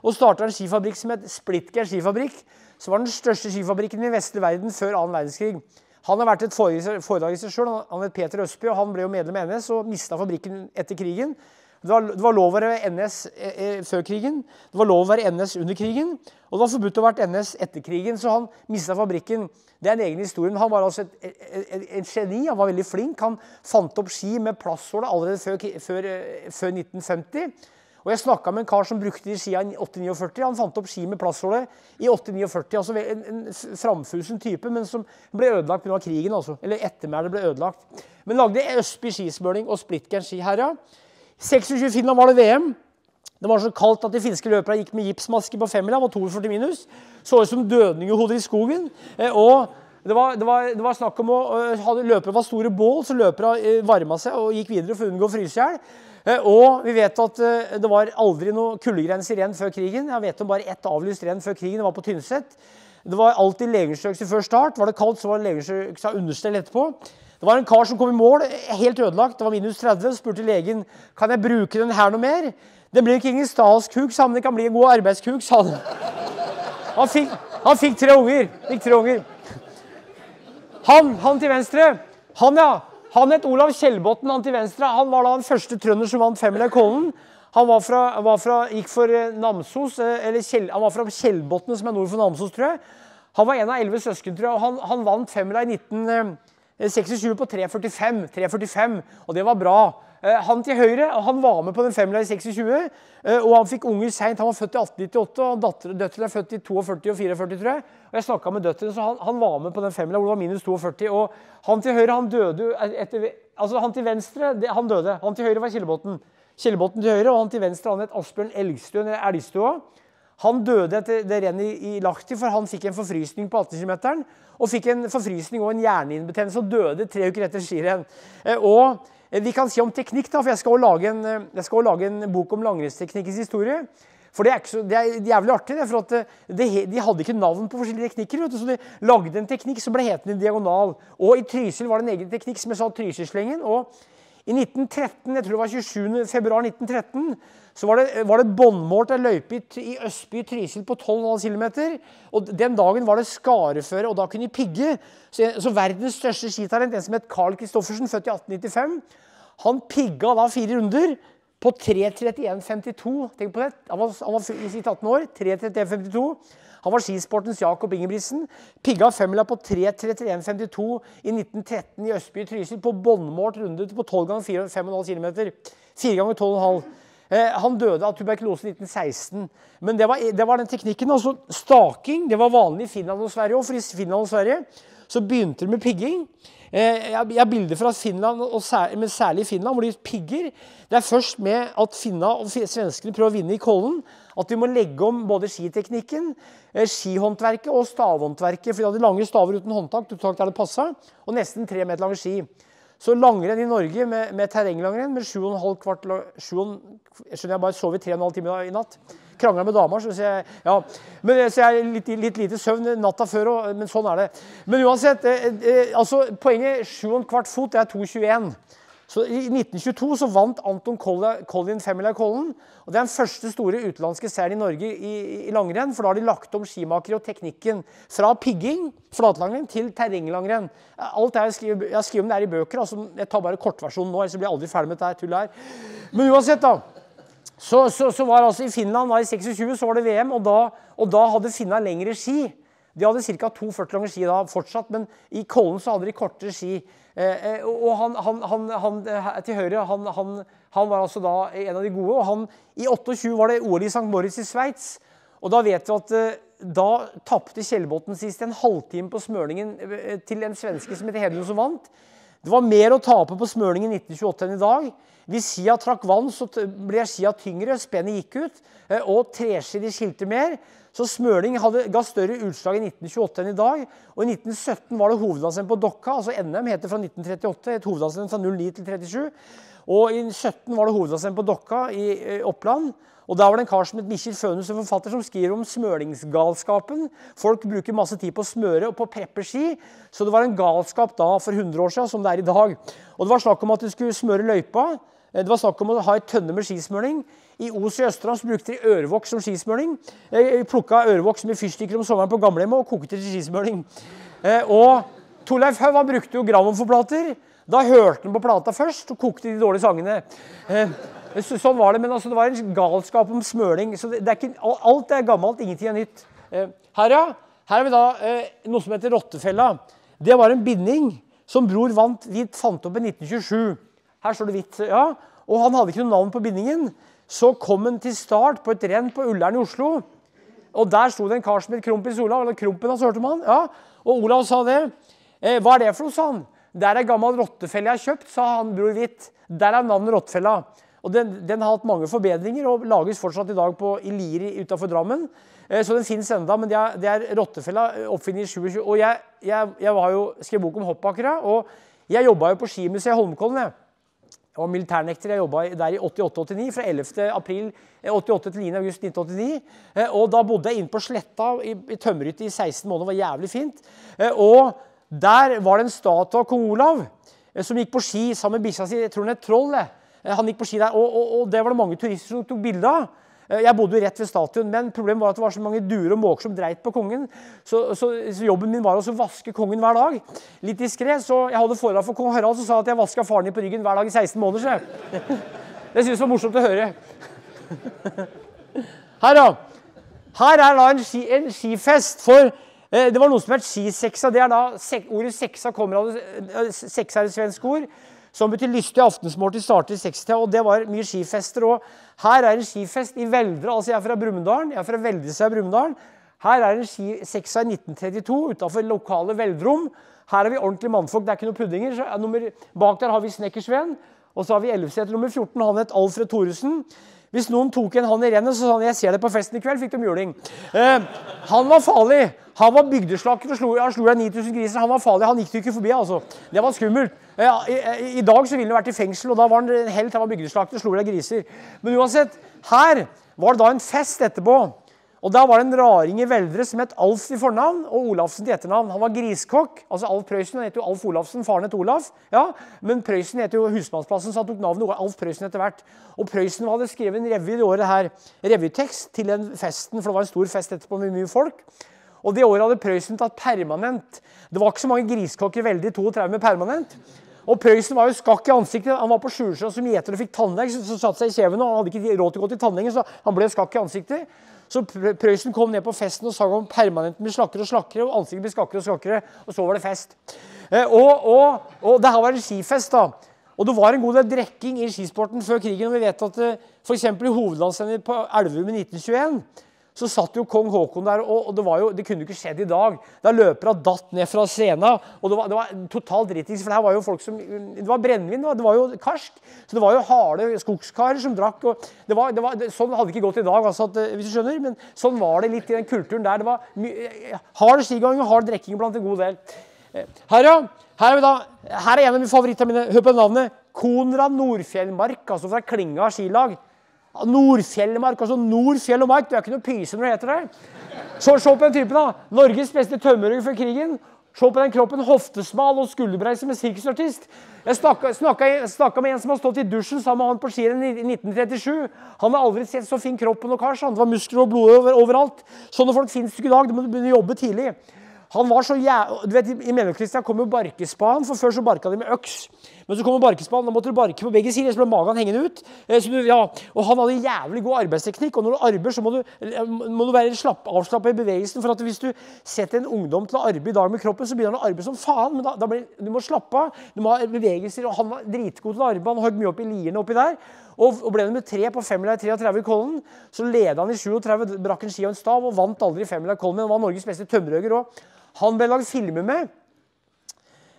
Og starta en skifabrikk som het Splitger skifabrikk som var den største skifabrikken i vestlig verden før annen verdenskrig. Han har vært et foredrag i seg sjøl. Han het Peter Østby, og han ble jo medlem i NS og mista fabrikken etter krigen. Det var, det var, lov å være NS eh, eh, før krigen, det var lov å være NS under krigen, og det var forbudt å være NS etter krigen, så han mista fabrikken. Det er en egen historie. Men han var altså et, et, et, geni. Han var veldig flink. Han fant opp ski med plasthåle allerede før, før, eh, før 1950. Og Jeg snakka med en kar som brukte de skia i 849. Han fant opp ski med plaststråle i 849. Altså en, en framfusen type, men som ble ødelagt pga. krigen. Altså. Eller ettermælet ble ødelagt. Men lagde Østby skismøring og Splitgern ski her, ja. 26 Finland var det VM. Det var så kaldt at de finske løperne gikk med gipsmaske på femmila. Var 42 minus. Så ut som dødningehoder i skogen. Eh, og det var, det, var, det var, snakk om å Løpere var store bål, så løperne uh, varma seg og gikk videre for å unngå å fryse i hjel. Eh, og vi vet at eh, det var aldri noen kuldegrenser igjen før krigen. Jeg vet om bare ett avlyst renn før krigen. Det var på Tynset. Det var alltid legeundersøkelse før start. Var det kaldt, så var det legeundersøkelse av understell etterpå. Det var en kar som kom i mål, helt ødelagt. Det var minus 30. Så spurte legen kan jeg bruke den her noe mer. Det blir ikke ingen stalskuk, sa han. Det kan bli en god arbeidskuk, sa han. Han fikk, han fikk tre unger. Fikk tre unger. Han, han til venstre, han ja, han het Olav Kjellbotn, han til venstre. Han var da den første trønder som vant femmila i Kollen. Han var fra, var fra, gikk for eh, Namsos, eh, eller Kjell, han var fra Kjellbotn, som er nord for Namsos, tror jeg. Han var en av elleve søsken, tror jeg, og han, han vant femmila i 1926 eh, på 3.45. 3.45, og det var bra. Eh, han til høyre han var med på den femmila i 26, eh, og han fikk unger seint. Han var født i 1898, og døtrene er født i 42 og 44, tror jeg. Og Jeg snakka med døtrene, så han, han, var med på den femmila hvor det var minus 42. Og han til høyre han døde etter, Altså, han til venstre han døde. Han til høyre var Kjellebotn. Kjellebotn til høyre, og han til venstre han het Asbjørn Elgstuen, Elgstua. Han døde etter det rennet i Lahti, for han fikk en forfrysning på 18 km. Og fikk en forfrysning og en hjerneinnbetennelse og døde tre uker etter skirenn. Eh, og vi kan si om teknikk, da, for jeg skal lage en, eh, skal lage en bok om langrennsteknikkens historie. For det er, så, det er, jævlig artig, det, for at det, de hadde ikke navn på forskjellige teknikker. Du, så de lagde en teknikk som ble hetende diagonal. Og i Trysil var det en egen teknikk som jeg sa Trysilslengen. Og i 1913, jeg tror det var 27. februar 1913, så var det, var det båndmålt ei løype i Østby Trysil på 12,5 km. Og den dagen var det skareføre, og da kunne de pigge. Så, så verdens største skitalent, en som het Carl Christoffersen, født i 1895, han pigga da fire runder på 3.31,52. Tenk på det. Han var, han var i sitt 18 år. 3.31,52. Han var skisportens Jakob Ingebrigtsen. Pigga femmila på 3.31,52 i 1913 i Østby Trysil på båndmålt runde på 12 ganger 5,5 km. 4 ganger 12,5. Eh, han døde av tuberkulose i 1916. Men det var, det var, den teknikken. altså Staking det var vanlig i Finland og Sverige òg. For i Finland og Sverige så begynte det med pigging. Eh, jeg har bilder fra Finland, men særlig Finland, hvor de pigger. Det er først med at finna og svenskene prøver å vinne i Kollen, at de må legge om både skiteknikken, eh, skihåndverket og stavhåndverket. For de hadde lange staver uten håndtak, der det passa, og nesten tre meter lange ski. Så langrenn i Norge med, med terrenglangrenn med 7,5 kvart 7, Jeg skjønner jeg bare sov i 3,5 timer i natt. Krangla med dama. Så jeg, ja. men, så jeg litt, litt lite søvn natta før, òg, men sånn er det. Men uansett, eh, eh, altså, poenget 7,25 fot det er 2,21. Så I 1922 så vant Anton Collin Femmila Kollen. og Det er den første store utenlandske serien i Norge i, i langrenn. for Da har de lagt om skimakere og teknikken fra pigging, flatlangrenn, til terrenglangrenn. Alt jeg skriver, jeg om det er i bøker. altså Jeg tar bare kortversjonen nå, ellers blir jeg aldri ferdig med dette tullet her. Men uansett, da. Så, så, så var altså I Finland da, i 26 så var det VM, og da, og da hadde Finna lengre ski. De hadde ca. 2,40 lange ski da fortsatt, men i Kollen så hadde de kortere ski. Eh, eh, og han, han, han, eh, til høyre han, var altså da en av de gode. og han, I 28 var det OL i St. Moritz i Sveits. Og da vet vi at da tapte Kjellbotn sist en halvtime på smølingen til en svenske som heter Hedlund, som vant. Det var mer å tape på smørningen i 1928 enn i dag. Hvis skia trakk vann, så ble skia tyngre, spennet gikk ut, og treski skilte mer. Så smøling hadde, ga større utslag i 1928 enn i dag. Og i 1917 var det hovedlandsrenn på Dokka, altså NM heter fra 1938. Et hovedlandsrenn fra 09 til 37. Og i 17 var det hovedlandsrenn på Dokka i, i Oppland. Og Der var det en kar som het Mikkjel Fønhus, en forfatter, som skriver om smølingsgalskapen. Folk bruker masse tid på å smøre og på å preppe ski. Så det var en galskap da for 100 år siden som det er i dag. Og Det var snakk om at du skulle smøre løypa. Det var snakk om å ha et tønne med skismøring. I Os i Østerdal brukte de ørevoks som skismøring. Jeg plukka ørevoks med fyrstikker om sommeren på gamlehjemmet og kokte til skismøring. Eh, og Torleif Haug brukte jo grammofonplater. Da hørte han på plata først og kokte de dårlige sangene. Eh, sånn var det, men altså, det var en galskap om smøling. Så det, er ikke, alt er gammelt, ingenting er nytt. Eh, her, ja. Her har vi da noe som heter rottefella. Det var en binding som Bror vant, fant opp i 1927. Her står det hvitt. ja. Og han hadde ikke noe navn på bindingen. Så kom han til start på et renn på Ullern i Oslo. Og Der sto det en kar som het Krompis Olav. eller Krompen hans, hørte man. Ja, Og Olav sa det. Eh, hva er det for noe, sa han. Der er gammel rottefelle jeg har kjøpt, sa han Bror Hvitt. Der er navnet Rottefella. Og den, den, har hatt mange forbedringer og lages fortsatt i dag på, i Lier utafor Drammen. Eh, så den fins enda, men det er, det er rottefella eh, oppfunnet i 27. Og jeg, jeg, jeg var jo, skrev bok om hoppbakkere, og jeg jobba jo på skimuseet Holmenkollen. jeg. Jeg var militærnekter. Jeg jobba der i 88-89, fra 11. april 88 til 9. august 1989. Eh, og da bodde jeg inne på Sletta i, i tømmerhytte i 16 måneder. Det var jævlig fint. Eh, og der var det en statue av kong Olav eh, som gikk på ski sammen med bikkja si. Jeg tror han het Troll. Han gikk på ski der, og, og, og det var det mange turister som tok bilde av. Eh, jeg bodde jo rett ved statuen, men problemet var at det var så mange duer og måker som dreit på kongen. Så, så, så, jobben min var å vaske kongen hver dag. Litt diskré. Så jeg hadde foredrag for kong Harald som sa at jeg vaska faren din på ryggen hver dag i 16 måneder. Så. Det synes jeg var morsomt å høre. Her, da. Her er da en, ski, en skifest for eh, Det var noe som het skiseksa. det er da, Ordet seksa kommer av eh, Seksa er et svensk ord som betyr lystig aftensmåltid, starter i 60 og det var mye skifester. òg. her er en skifest i Veldre. Altså, jeg er fra Brumunddal. Jeg er fra Veldresida i Brumunddal. Her er en skiseksa i 1932 utafor lokale Veldrom. Her er vi ordentlige mannfolk. Det er ikke noen puddinger. Så, nummer, bak der har vi Snekkersven. Og så har vi Ellefseter nummer 14. Han het Alfred Thoresen. Hvis noen tok en han i rennet, så sa han jeg ser det på festen i kveld, fikk de juling. Eh, han var farlig. Han var bygdeslakker og slo, han slo 9000 griser. Han var farlig. Han gikk du ikke forbi. altså. Det var skummelt. Eh, i, i, dag så ville han vært i fengsel, og da var han en helt. Han var bygdeslakker og slo deg griser. Men uansett, her var det da en fest etterpå. Og Da var det en raring i Veldre som het Alf i fornavn og Olafsen til etternavn. Han var griskokk. altså Alf Prøysen het jo Alf Olafsen, faren het Olaf. ja, Men Prøysen het jo Husmannsplassen, så han tok navnet Alf Prøysen etter hvert. Og Prøysen hadde skrevet en revy det året her, revytekst til den festen, for det var en stor fest etterpå med mye folk. Og Det året hadde Prøysen tatt permanent. Det var ikke så mange griskokker veldig i 32 med permanent. Og Prøysen var jo skakk i ansiktet. Han var på Sjulsjø som gjeter og fikk tannlegg. Så, så satte seg i kjeven, og hadde ikke råd til å gå til tannlegen, så han ble skakk i ansiktet. Så Prøysen kom ned på festen og sang om permanent med slakkere og slakkere, og ansiktet ble skakkere og skakkere, og så var det fest. Eh, og, og, og det her var en skifest, da. Og det var en god del drikking i skisporten før krigen. og Vi vet at eh, f.eks. i hovedlandsrennet på Elverum i 1921 så satt jo kong Haakon der, og det, jo, det kunne jo ikke skjedd i dag. Da løperne datt ned fra scenen, og det var, det var totalt dritings. For det her var jo folk som, det var brennevin, det var jo karsk. Så det var jo harde skogskarer som drakk. og det var, det var, Sånn hadde det ikke gått i dag, altså, at, hvis du skjønner. Men sånn var det litt i den kulturen der. Det var hard skigang og hard drikking blant en god del. Eh, her, ja. Her er, da, her er en av mine favoritter. Hør på navnet. Konrad Nordfjellmark, altså fra Klinga skilag. Nordfjellmark, altså Nordfjell og Mark. Du er ikke noe pyse når du heter det. Så Se på den typen, da. Norges beste tømmerhugger før krigen. Se på den kroppen. Hoftesmal og skulderbreid som en sirkusartist. Jeg snakka med en som har stått i dusjen sammen med han på skirenn i 1937. Han har aldri sett så fin kropp på noen kar. Det var muskler og blod overalt. Sånne folk fins ikke i dag. Du må begynne å jobbe tidlig. Han var så jæ... Du vet, I mellomkrigstida kom jo barkespaden, for før så barka de med øks. Men så kommer barkespannen. da måtte du barke på begge sider, så ble magen hengende ut. Eh, du, ja, og han hadde jævlig god arbeidsteknikk, og når du arbeider, så må du, eh, må du være slapp, avslappa i bevegelsen. For at hvis du setter en ungdom til å arbeide i dag med kroppen, så begynner han å arbeide som faen. Men da, da blir, du må slappe av, du må ha bevegelser. Og han var dritgod til å arbeide, han holdt mye opp i liene oppi der. Og, og ble nummer tre på femmila i 33 i Kollen. Så leda han i 37, brakk en ski og en stav og vant aldri femmila i Kollen. Men han var Norges beste tømmerhogger òg. Han ble lagd filmer med.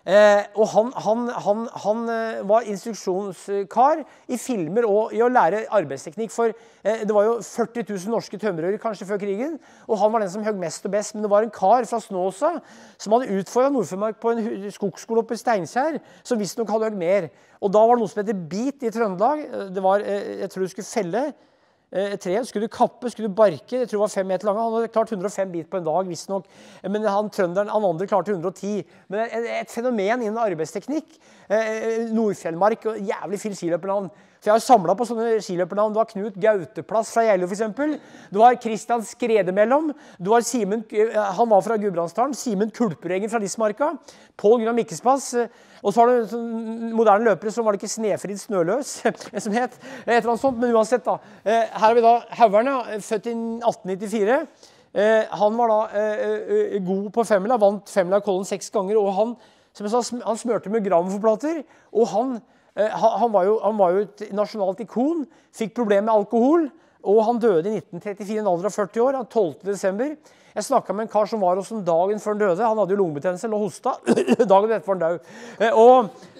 Eh, og han, han, han, han, eh, var instruksjonskar i filmer og i å lære arbeidsteknikk. For eh, det var jo 40 000 norske tømrere kanskje før krigen. Og han var den som høgg mest og best. Men det var en kar fra Snåsa som hadde utfordra Nord-Finnmark på en skogsskole oppe i Steinkjer, som visstnok hadde høgg mer. Og da var det noe som heter bit i Trøndelag. Det var, eh, jeg tror du skulle felle et eh, tre. Skulle du kappe, skulle du barke. Jeg tror det var fem meter lange. Han hadde klart 105 bit på en dag, visstnok. Men han trønderen, han andre klarte 110. Men et, et fenomen innen arbeidsteknikk. Eh, Nordfjellmark og jævlig fine skiløpernavn. Så Jeg har samla på sånne skiløpernavn. Du har Knut Gauteplass fra Geilo f.eks. Du har Kristian Skredemellom. Du har Simen, eh, han var fra Gudbrandsdalen. Simen Kulperengen fra Lismarka. Pål Gunnar Mikkelspass. Og så har du sånn moderne løpere som var det ikke Snefrid Snøløs <laughs> som het. Et eller annet sånt, Men uansett, da. Eh, her har vi da Haugern, født i 1894. Eh, han var da god på femmila, vant femmila Kollen seks ganger. Og han, sa, han smørte med grammofonplater. Og han Eh, han var, jo, han var jo et nasjonalt ikon, fikk problemer med alkohol. Og han døde i 1934, i en alder av 40 år. 12. desember. Jeg snakka med en kar som var hos ham dagen før han døde. Han hadde jo lungebetennelse og hosta. <clears throat> dagen etter var han død. Eh,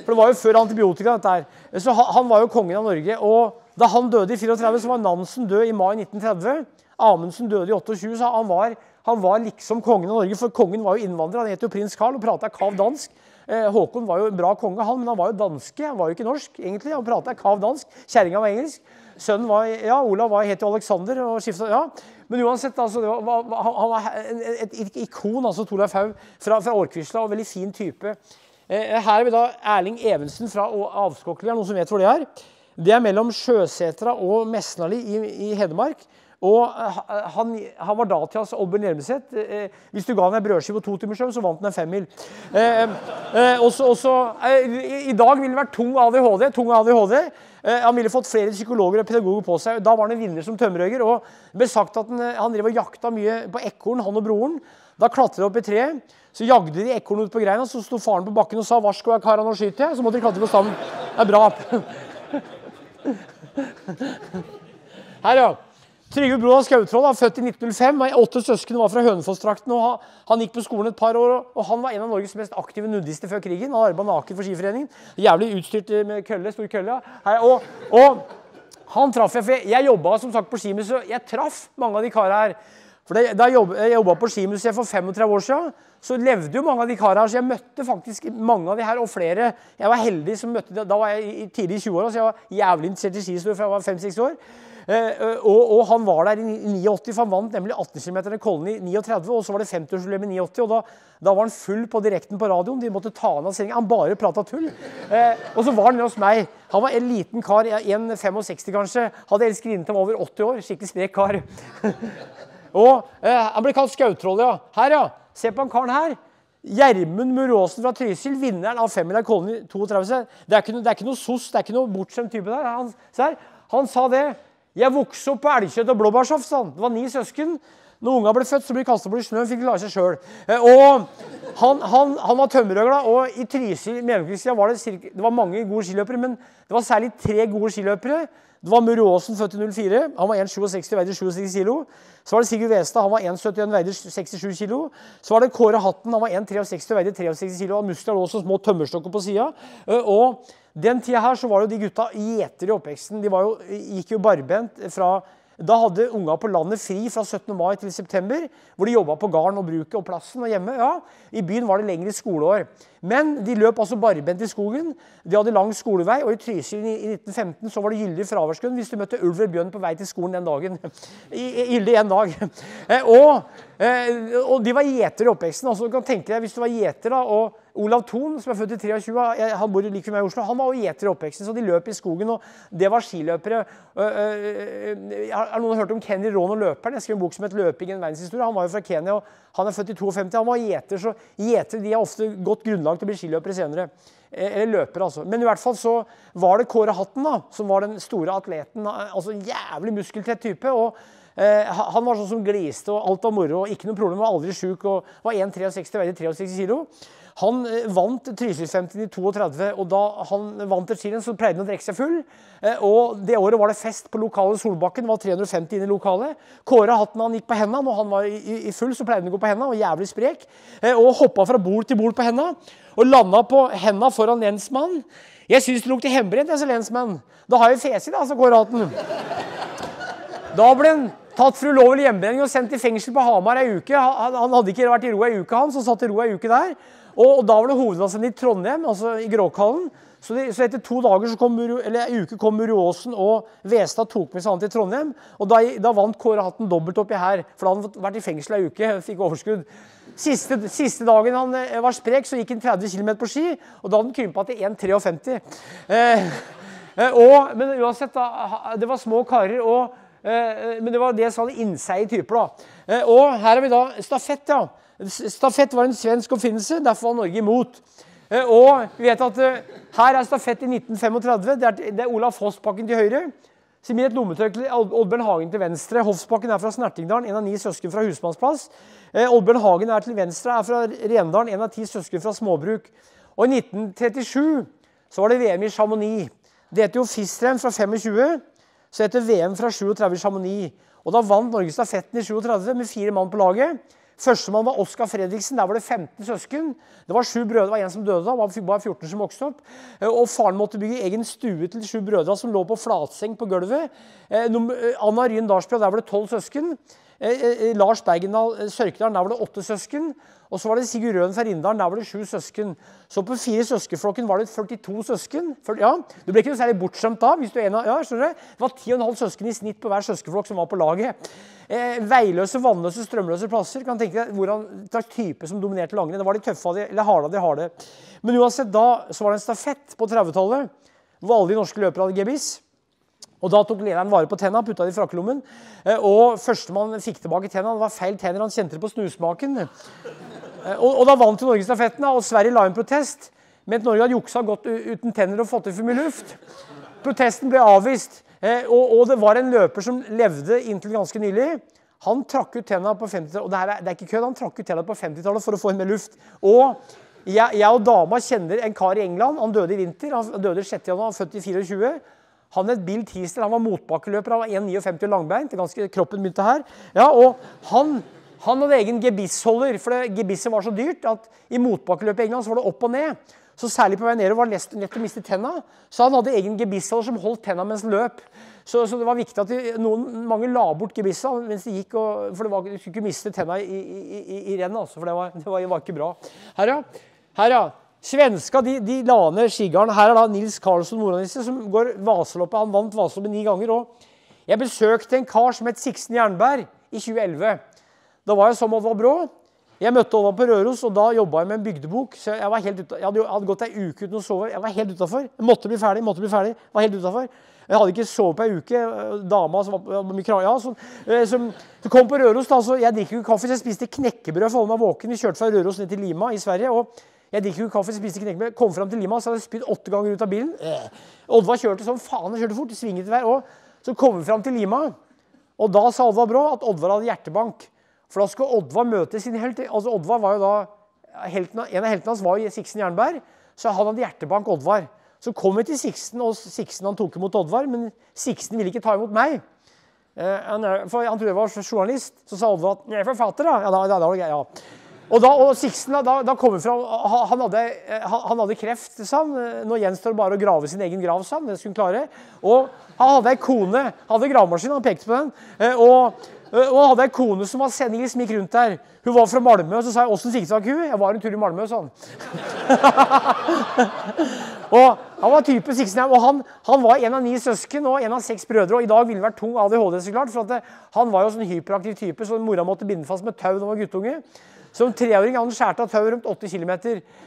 for det var jo før antibiotika. dette her. Så Han var jo kongen av Norge. Og da han døde i 34, så var Nansen død i mai 1930. Amundsen døde i 28, så han var, han var liksom kongen av Norge. For kongen var jo innvandrer. Han het jo prins Carl og prata kav dansk. Eh, Håkon var jo en bra konge, han, men han var jo danske. Han var jo ikke norsk, egentlig. Han prata kav dansk. Kjerringa var engelsk. Sønnen var, ja, Olav var, het jo Alexander. og skiftet, ja. Men uansett, altså, var, han var et, ikon, altså Torleif Haug fra, fra Årkvisla, og veldig fin type. Eh, her har vi da Erling Evensen fra Avskokklia, noen som vet hvor det er. Det er mellom Sjøsetra og Mesnali i, i Hedmark. Og eh, han, han var datidas Oddbjørn Hjelmeset. Eh, hvis du ga han en brødskive og to timers søvn, så vant han en femmil. Eh, eh, også, også, eh, i, I dag ville det vært tung ADHD. Tung ADHD. Eh, han ville fått flere psykologer og pedagoger på seg. Da var han en vinner som tømmerhogger. Og det ble sagt at han, han drev og jakta mye på ekorn, han og broren. Da klatret de opp i treet. Så jagde de ekornet ut på greina, så sto faren på bakken og sa 'Varsko, jeg kara, nå skyter jeg'. Så måtte de klatre på stammen. Det er bra. <laughs> Her, ja. Trygve Brodal Skautroll er født i 1905. var Åtte søsken var fra Hønefoss-trakten. og han, gikk på skolen et par år, og han var en av Norges mest aktive nudister før krigen. Han arbeidet naken for Skiforeningen. Jævlig utstyrt med kølle, stor kølle. Og, og, han traff jeg, for jeg, jeg jobba som sagt på Skimuseet. Jeg traff mange av de karene her. For det, Da jeg jobba på Skimuseet for 35 år siden, så levde jo mange av de karene her. Så jeg møtte faktisk mange av de her, og flere. Jeg var heldig som møtte Da var jeg tidlig i 20-åra, så jeg var jævlig interessert i skihistorie fra jeg var 5-6 år. Eh, og, og, han var der i 89, for han vant nemlig 18 km i Kollen i 39. Og så var det 50-årsjubileum i 89, og da, da, var han full på direkten på radioen. De måtte ta han av sendinga. Han bare prata tull. Eh, og så var han hos meg. Han var en liten kar, 1,65 kanskje. Hadde elskerinne til over 80 år. Skikkelig sprek kar. <laughs> og eh, Han ble kalt Skautroll, ja. Her, ja. Se på han karen her. Gjermund Muråsen fra Trysil, vinneren av femmila Kollen i 32. Det er ikke noe, det er ikke noe sos, det er ikke noe bortskjemt type der. Han, han sa det. Jeg vokste opp på elgkjøtt og blåbærsaft. Sånn. Det var ni søsken. Når unga ble født, så ble de kastet bort i snøen. Fikk klare seg sjøl. Eh, han, han, han var tømmerøgla, og i Trysil var det, cirka, det var mange gode skiløpere, men det var særlig tre gode skiløpere. Det var Murre Aasen, født i 04. Han var 1,67 veide 67 kg. Så var det Sigurd Westad, han var 1,71 veide 67 kg. Så var det Kåre Hatten, han var 1,63 veide 63 kg. Muskler lå som små tømmerstokker på sida. Eh, og den tida her så var jo de gutta gjetere i oppveksten. De jo, gikk jo barbent fra da hadde unga på landet fri fra 17. mai til september, hvor de jobba på gården og bruket og plassen og hjemme. Ja, I byen var det lengre skoleår. Men de løp altså barbent i skogen. De hadde lang skolevei, og i Trysil i 1915 så var det gyldig fraværsgrunn hvis du møtte ulv eller bjørn på vei til skolen den dagen. Gyldig én dag. <laughs> Eh, og, og, de var gjetere i oppveksten. Altså, du kan tenke deg, Hvis du var gjeter da, og Olav Thon, som er født i 23, han bor like meg i Oslo, han var jo gjeter i oppveksten, så de løp i skogen. og Det var skiløpere. Har noen hørt om Kenny Ron og løperen? Jeg skrev en bok som het 'Løping en verdenshistorie'. Han var jo fra Kenya, og han er født i 52. Han var gjeter, så gjetere de har ofte godt grunnlag til å bli skiløpere senere. Eller løpere, altså. Men i hvert fall så var det Kåre Hatten, da, som var den store atleten. altså Jævlig muskeltett type. og Eh, han var sånn som gliste, og alt var moro. og Ikke noe problem, var aldri sjuk og var 1,63 veide 63 kg. Han eh, vant Trysil-50 i 32, og da han vant Trysil, så pleide han å drikke seg full. Eh, og Det året var det fest på lokale Solbakken. Var 350 inne i lokalet. Kåre hatten han gikk på hendene. Når han var i, full, så pleide han å gå på hendene, og jævlig sprek. Eh, og hoppa fra bord til bord på hendene. Og landa på hendene foran lensmannen. Jeg syns det lukter hjemmebrent, jeg, sa lensmannen. Da har jeg fesi, da, sa Kåre hatten. Da ble han tatt for ulovlig hjemmebrenning og sendt i fengsel på Hamar ei uke. Han, han hadde ikke vært i ro ei uke, han, så satt i ro ei uke der. Og, og da var det sendt i Trondheim, altså i Gråkallen. Så, de, så, etter to dager så kom eller ei uke kom Muruåsen og Westad tok med seg han til Trondheim. Og da, da vant Kåre Hatten dobbelt oppi her, for da hadde han vært i fengsel ei uke. fikk overskudd. Siste, siste, dagen han eh, var sprek, så gikk han 30 km på ski, og da hadde han krympa til 1,53. Eh, eh, men uansett, da, det var små karer. og Men det var det jeg sa, innseie typer. da. Eh, og her har vi da stafett. ja. Stafett var en svensk oppfinnelse, derfor var Norge imot. Eh, og vi vet at eh, Her er stafett i 1935. Det er, det Olaf Hossbakken til høyre. Similet lommetørkle Oddbjørn Hagen til venstre. Hofsbakken er fra Snertingdalen, en av ni søsken fra Husmannsplass. Eh, Oddbjørn Hagen er til venstre, er fra Rendalen, en av ti søsken fra småbruk. Og i 1937 så var det VM i Chamonix. Det heter jo FIS-renn fra 25, så heter VM fra 37 i Chamonix. Og da vant Norge stafetten i 37 med fire mann på laget. Førstemann var Oskar Fredriksen. Der var det 15 søsken. Det var sju brødre, det var en som døde da. Det var bare 14 som vokste opp. Eh, og Faren måtte bygge egen stue til sju brødre som lå på flatseng på gulvet. Eh, eh, Anna Ryen Dalsbjørn, der var det tolv søsken. Lars Bergendal Sørkedal, der var det åtte søsken. Og så var det Sigurd Røen fra Rindal, Der var det sju søsken. Så på fire søskenflokken var det 42 søsken. ja, Du ble ikke noe særlig bortskjemt da. hvis du er en av, ja, skjønner du? Det var 10,5 søsken i snitt på hver søskenflokk som var på laget. Eh, veiløse, vannløse, strømløse plasser. kan tenke deg hvordan slags type som dominerte langrenn. Det var de tøffe de, eller harde av de harde. Men uansett, da så var det en stafett på 30-tallet hvor alle de norske løperne hadde gebiss. Og Da tok lederen vare på tenna, putta det i frakkelommen. Eh, og førstemann fikk tilbake tenna. Det var feil tenner, han kjente det på snusmaken. Eh, og, og, Da vant jo Norgesstafetten, og Sverige la inn protest. Mente Norge hadde juksa godt uten tenner og fått til for mye luft. Protesten ble avvist. Eh, og, og, det var en løper som levde inntil ganske nylig. Han trakk ut tenna på 50-tallet, og det, er, det er ikke kødd, han trakk ut tenna på 50-tallet for å få inn mer luft. Og jeg, jeg, og dama kjenner en kar i England. Han døde i vinter. Han døde 6. januar, født i 24. Han het Bill Teasel. Han var motbakkeløper. Han var 1,59 langbeint. Ganske, kroppen begynte her. Ja, og han, han hadde egen gebissholder, for det, gebisset var så dyrt at i motbakkeløpet i England så var det opp og ned. Så særlig på vei nedover var det lett, lett å miste tenna. Så han hadde egen gebissholder som holdt tenna mens han løp. Så, så, det var viktig at de, noen, mange la bort gebissa mens de gikk. Og, for det var, du skulle ikke miste tenna i, i, i, i rennet, altså, for det var, det var, var, ikke bra. Her, ja. Her, ja. Svenska de, de la ned skigarden. Her er da Nils Karlsson Moranisse, som går Vaseloppet. Han vant Vaseloppet ni ganger. òg. Jeg besøkte en kar som het Siksen Jernberg i 2011. Da var jeg som Oddvar Brå. Jeg møtte Oddvar på Røros, og da jobba jeg med en bygdebok. så Jeg var helt ut, jeg hadde, hadde gått ei uke uten å sove. Jeg var helt utafor. Måtte bli ferdig, måtte bli ferdig. Var helt utafor. Jeg hadde ikke sovet på ei uke. Dama som var mye krav, ja, som, eh, som, som, kom på Røros da, så Jeg drikker ikke kaffe, så jeg spiste knekkebrød for å holde meg våken. Vi kjørte fra Røros ned til Lima i Sverige. og jeg drikker ikke kaffe, spiste knekkebrød. Kom fram til Lima, så hadde jeg spydd åtte ganger ut av bilen. Oddvar kjørte som faen. Kjørte fort. Svinget hver. Og så kom vi fram til Lima, og da sa Oddvar Brå at Oddvar hadde hjertebank. For da skulle Oddvar møte sin helt. Altså Oddvar var jo da, helten, En av heltene hans var jo Siksen Jernberg, så han hadde hjertebank Oddvar. Så kom vi til Siksen, og Siksen han tok imot Oddvar, men Siksen ville ikke ta imot meg. Eh, han, for han trodde jeg var journalist. Så sa Oddvar at 'jeg er forfatter', da. Ja, da, da, da ja. Og, da, og Siksen da, da kom fra, han hadde, han hadde kreft, sa han. Nå gjenstår det bare å grave sin egen grav, sa han. Det skulle han klare. Og han hadde ei kone. hadde gravemaskin, han pekte på den. Og, og han hadde ei kone som var sending som gikk rundt der. Hun var fra Malmö, og så sa jeg 'Åssen Siksen var hun?' 'Jeg var en tur i Malmö', sa han. <laughs> og han var type Siksen, og han, han, var en av ni søsken og en av seks brødre. Og i dag ville han vært tung ADHD, så klart. For det, han var jo sånn hyperaktiv type, så mora måtte binde fast med tau da han var guttunge. Som treåring han skjærte av tau rundt 80 km.